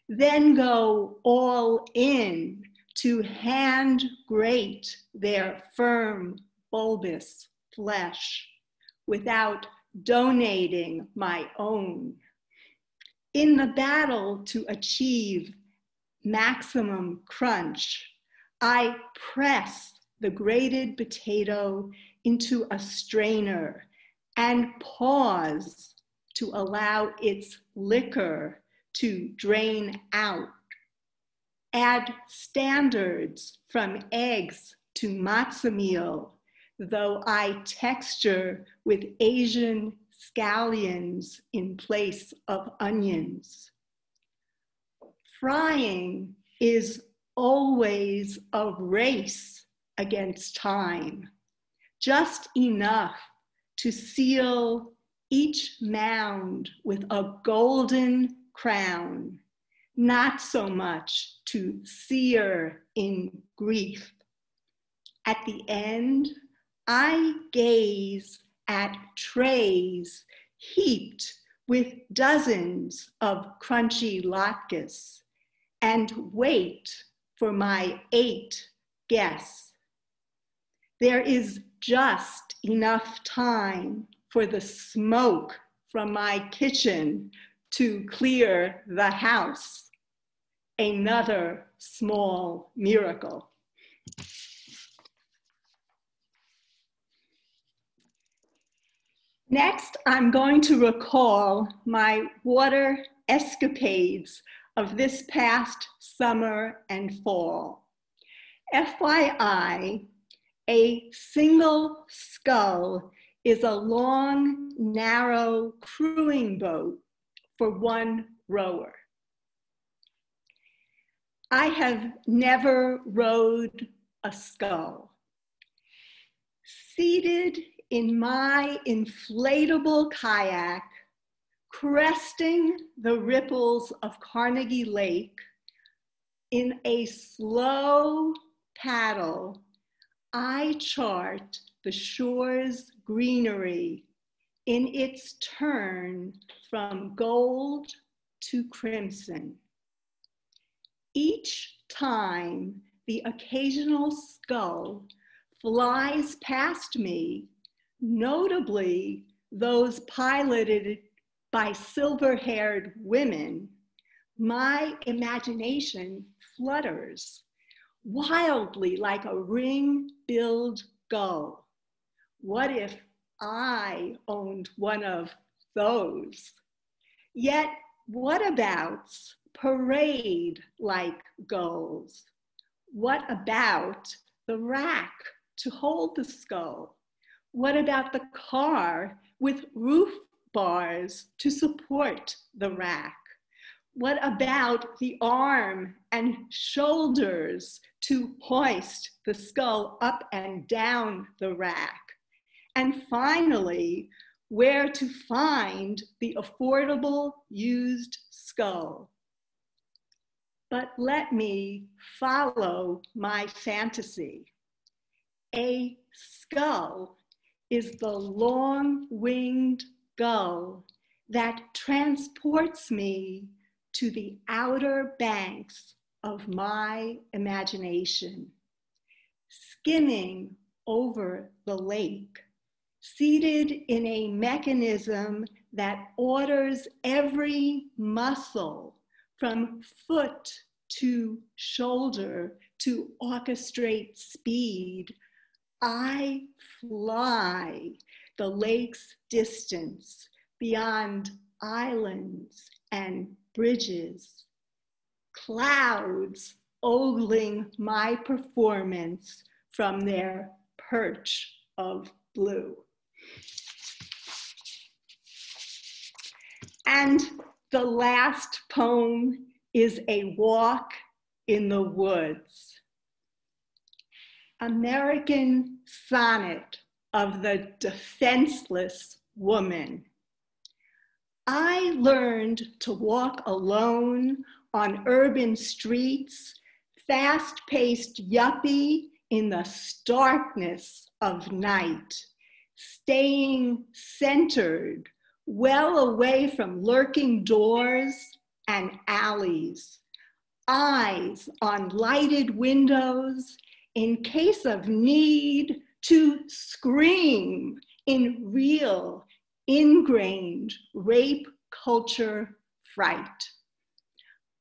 Then go all in to hand grate their firm, bulbous flesh without donating my own. In the battle to achieve maximum crunch, I press the grated potato into a strainer and pause to allow its liquor to drain out. Add standards from eggs to matzah meal, though I texture with Asian scallions in place of onions. Frying is always a race against time, just enough to seal each mound with a golden crown, not so much to sear in grief. At the end, I gaze at trays heaped with dozens of crunchy latkes and wait for my eight guests. There is just enough time for the smoke from my kitchen to clear the house. Another small miracle. Next, I'm going to recall my water escapades of this past summer and fall. FYI, a single scull is a long, narrow crewing boat for one rower. I have never rowed a scull. Seated in my inflatable kayak, cresting the ripples of Carnegie Lake in a slow paddle, I chart the shore's greenery in its turn from gold to crimson. Each time the occasional scull flies past me notably those piloted by silver haired women, my imagination flutters wildly like a ring billed gull. What if I owned one of those? Yet, what about parade like gulls? What about the rack to hold the scull? What about the car with roof bars to support the rack? What about the arm and shoulders to hoist the scull up and down the rack? And finally, where to find the affordable used scull. But let me follow my fantasy. A scull is the long winged gull that transports me to the outer banks of my imagination, skimming over the lake, seated in a mechanism that orders every muscle from foot to shoulder to orchestrate speed. I fly the lake's distance beyond islands and bridges, clouds ogling my performance from their perch of blue. And the last poem is a walk in the woods. American sonnet of the defenseless woman. I learned to walk alone on urban streets, fast paced yuppie in the starkness of night, staying centered, well away from lurking doors and alleys, eyes on lighted windows in case of need to scream in real, ingrained rape culture fright.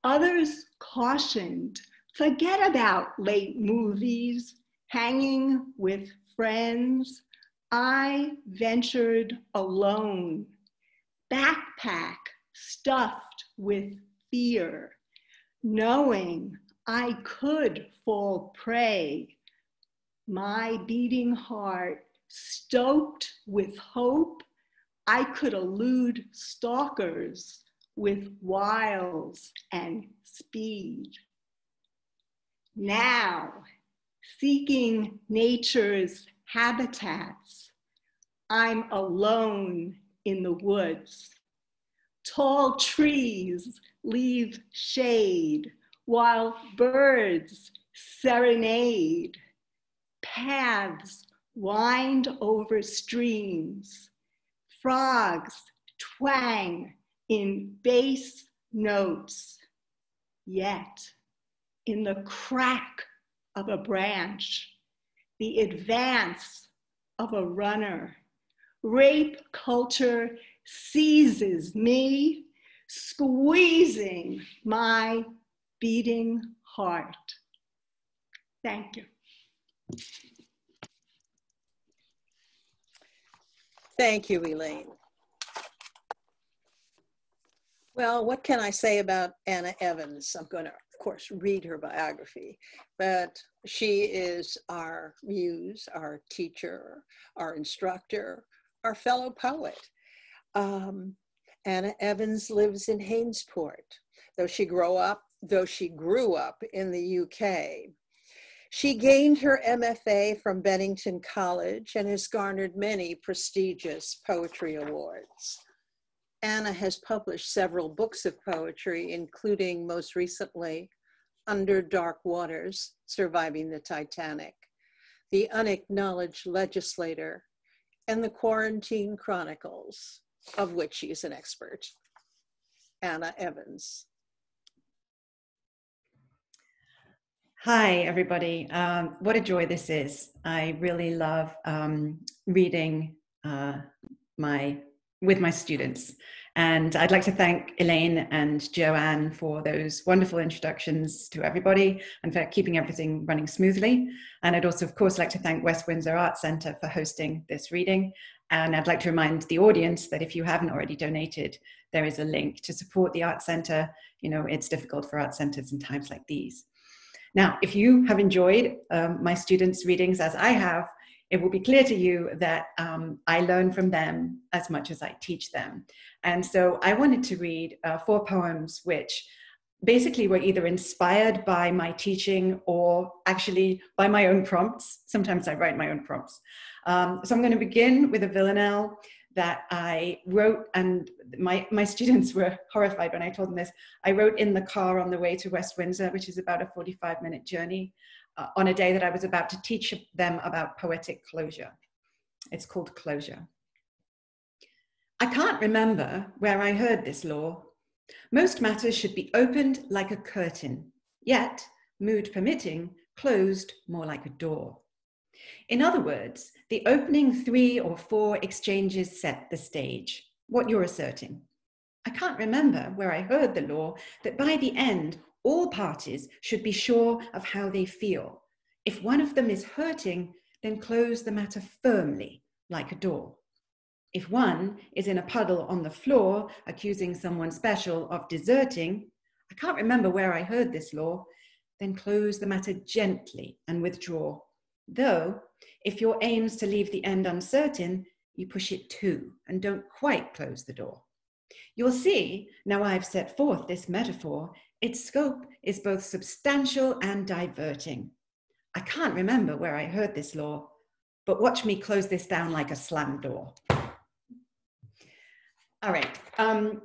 Others cautioned forget about late movies, hanging with friends, I ventured alone, backpack stuffed with fear, knowing I could fall prey. My beating heart stoked with hope, I could elude stalkers with wiles and speed. Now, seeking nature's habitats, I'm alone in the woods. Tall trees leave shade while birds serenade. Paths wind over streams. Frogs twang in bass notes. Yet, in the crack of a branch, the advance of a runner, rape culture seizes me, squeezing my beating heart. Thank you. Thank you, Elaine. Well, what can I say about Anna Evans? I'm going to, of course, read her biography, but she is our muse, our teacher, our instructor, our fellow poet. Um, Anna Evans lives in Hainesport, though she grew up, though she grew up in the UK. She gained her MFA from Bennington College and has garnered many prestigious poetry awards. Anna has published several books of poetry, including most recently Under Dark Waters, Surviving the Titanic, The Unacknowledged Legislator, and The Quarantine Chronicles, of which she is an expert. Anna Evans. Hi, everybody. Um, what a joy this is. I really love um, reading uh, my with my students. And I'd like to thank Elaine and Joanne for those wonderful introductions to everybody and for keeping everything running smoothly. And I'd also, of course, like to thank West Windsor Arts Centre for hosting this reading. And I'd like to remind the audience that if you haven't already donated, there is a link to support the Arts Centre. You know, it's difficult for art centres in times like these. Now, if you have enjoyed um, my students' readings as I have, it will be clear to you that um, I learn from them as much as I teach them. And so I wanted to read uh, four poems which basically were either inspired by my teaching or actually by my own prompts. Sometimes I write my own prompts. Um, so I'm going to begin with a villanelle that I wrote, and my, my students were horrified when I told them this. I wrote in the car on the way to West Windsor, which is about a 45 minute journey uh, on a day that I was about to teach them about poetic closure. It's called Closure. I can't remember where I heard this law. Most matters should be opened like a curtain, yet, mood permitting, closed more like a door. In other words, the opening three or four exchanges set the stage, what you're asserting. I can't remember where I heard the law that by the end, all parties should be sure of how they feel. If one of them is hurting, then close the matter firmly, like a door. If one is in a puddle on the floor, accusing someone special of deserting, I can't remember where I heard this law, then close the matter gently and withdraw. Though, if your aim's to leave the end uncertain, you push it too and don't quite close the door. You'll see, now I've set forth this metaphor, its scope is both substantial and diverting. I can't remember where I heard this law, but watch me close this down like a slam door. All right. Um,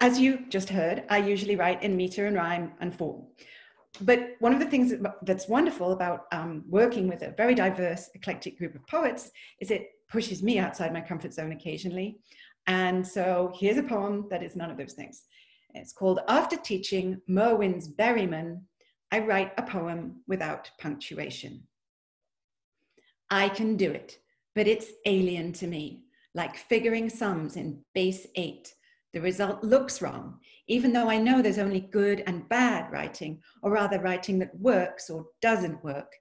as you just heard, I usually write in meter and rhyme and form. But one of the things that's wonderful about um, working with a very diverse, eclectic group of poets is it pushes me outside my comfort zone occasionally. And so here's a poem that is none of those things. It's called After Teaching Merwin's Berryman, I Write a Poem Without Punctuation. I can do it, but it's alien to me, like figuring sums in base eight. The result looks wrong, even though I know there's only good and bad writing, or rather writing that works or doesn't work.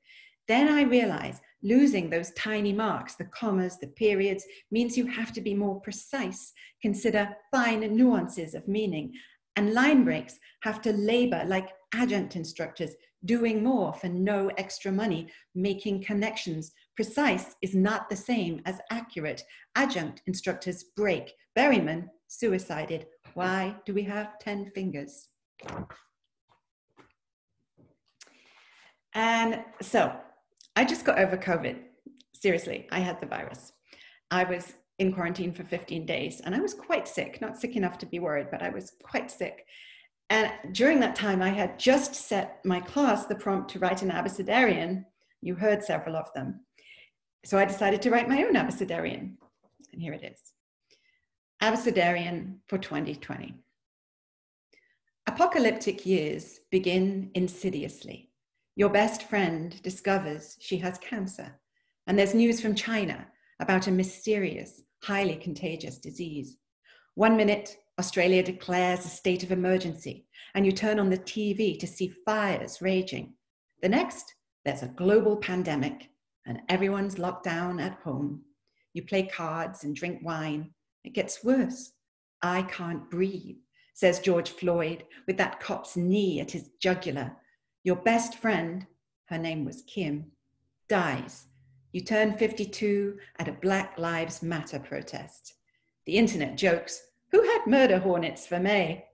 Then I realize losing those tiny marks, the commas, the periods, means you have to be more precise, consider fine nuances of meaning. And line breaks have to labor like adjunct instructors, doing more for no extra money, making connections. Precise is not the same as accurate. Adjunct instructors break. Berryman suicided. Why do we have 10 fingers? And so I just got over COVID. Seriously, I had the virus. I was in quarantine for 15 days and I was quite sick, not sick enough to be worried, but I was quite sick. And during that time, I had just set my class the prompt to write an abecedarian. You heard several of them. So I decided to write my own abecedarian. And here it is Abecedarian for 2020. Apocalyptic years begin insidiously. Your best friend discovers she has cancer, and there's news from China about a mysterious, highly contagious disease. One minute, Australia declares a state of emergency, and you turn on the TV to see fires raging. The next, there's a global pandemic, and everyone's locked down at home. You play cards and drink wine. It gets worse. I can't breathe, says George Floyd, with that cop's knee at his jugular your best friend, her name was Kim, dies. You turn 52 at a Black Lives Matter protest. The internet jokes, who had murder hornets for May?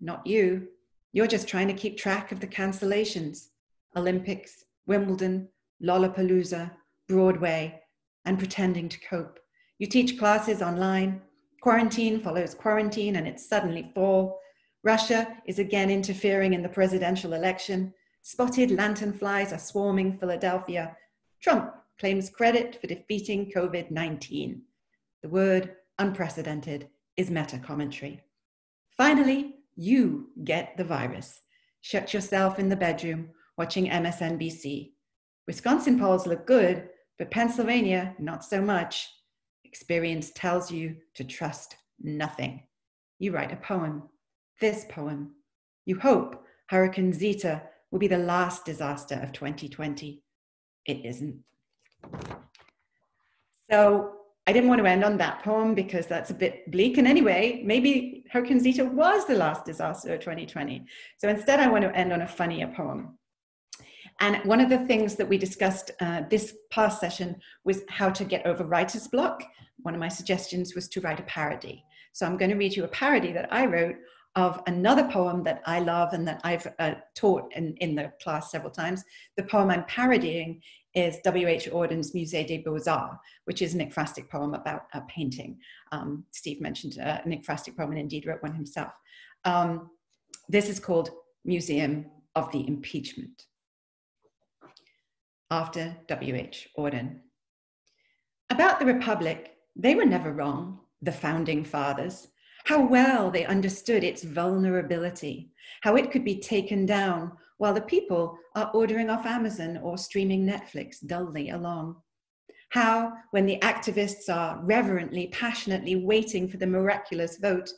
Not you. You're just trying to keep track of the cancellations Olympics, Wimbledon, Lollapalooza, Broadway, and pretending to cope. You teach classes online. Quarantine follows quarantine, and it's suddenly fall. Russia is again interfering in the presidential election. Spotted lanternflies are swarming Philadelphia. Trump claims credit for defeating COVID 19. The word unprecedented is meta commentary. Finally, you get the virus. Shut yourself in the bedroom watching MSNBC. Wisconsin polls look good, but Pennsylvania, not so much. Experience tells you to trust nothing. You write a poem, this poem. You hope Hurricane Zeta will be the last disaster of 2020. It isn't. So I didn't want to end on that poem because that's a bit bleak. And anyway, maybe Hurricane Zeta was the last disaster of 2020. So instead, I want to end on a funnier poem. And one of the things that we discussed uh, this past session was how to get over writer's block. One of my suggestions was to write a parody. So I'm going to read you a parody that I wrote of another poem that I love and that I've uh, taught in, in the class several times. The poem I'm parodying is W.H. Auden's Musée des Beaux-Arts, which is an ekphrastic poem about a painting. Um, Steve mentioned uh, an ekphrastic poem and indeed wrote one himself. Um, this is called Museum of the Impeachment. After W.H. Auden. About the Republic, they were never wrong, the founding fathers. How well they understood its vulnerability, how it could be taken down while the people are ordering off Amazon or streaming Netflix dully along. How, when the activists are reverently, passionately waiting for the miraculous vote,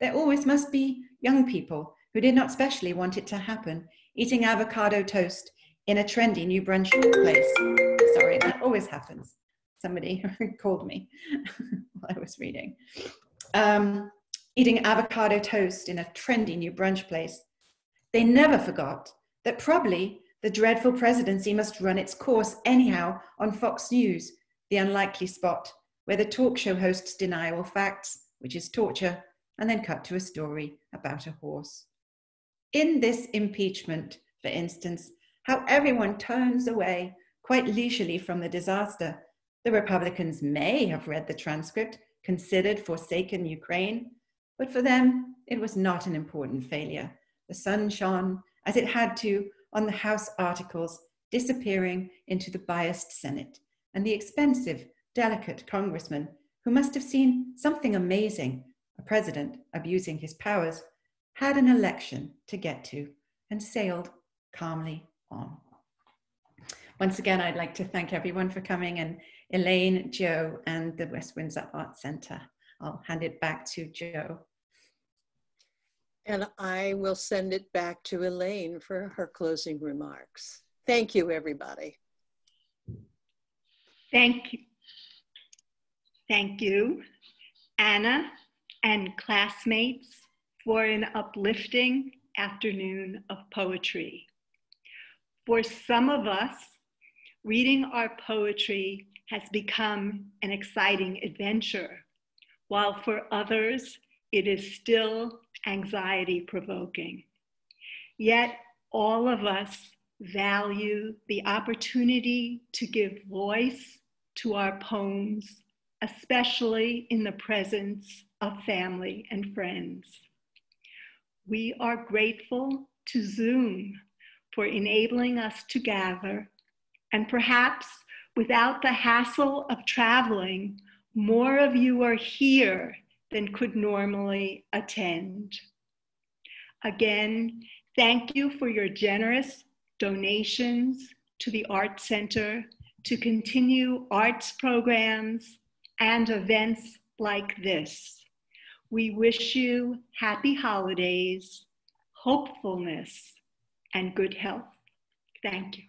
there always must be young people who did not specially want it to happen, eating avocado toast in a trendy new brunch place. Sorry, that always happens. Somebody called me while I was reading. Um, eating avocado toast in a trendy new brunch place. They never forgot that probably the dreadful presidency must run its course anyhow on Fox News, the unlikely spot where the talk show hosts deny all facts, which is torture, and then cut to a story about a horse. In this impeachment, for instance, how everyone turns away quite leisurely from the disaster. The Republicans may have read the transcript, considered forsaken Ukraine, but for them, it was not an important failure. The sun shone, as it had to, on the House articles, disappearing into the biased Senate, and the expensive, delicate congressman who must have seen something amazing, a president abusing his powers, had an election to get to and sailed calmly on. Once again, I'd like to thank everyone for coming and Elaine, Joe, and the West Windsor Arts Centre. I'll hand it back to Joe. And I will send it back to Elaine for her closing remarks. Thank you, everybody. Thank you. Thank you, Anna and classmates, for an uplifting afternoon of poetry. For some of us, reading our poetry has become an exciting adventure, while for others, it is still anxiety provoking. Yet, all of us value the opportunity to give voice to our poems, especially in the presence of family and friends. We are grateful to Zoom for enabling us to gather, and perhaps without the hassle of traveling, more of you are here than could normally attend. Again, thank you for your generous donations to the Art Center to continue arts programs and events like this. We wish you happy holidays, hopefulness, and good health. Thank you.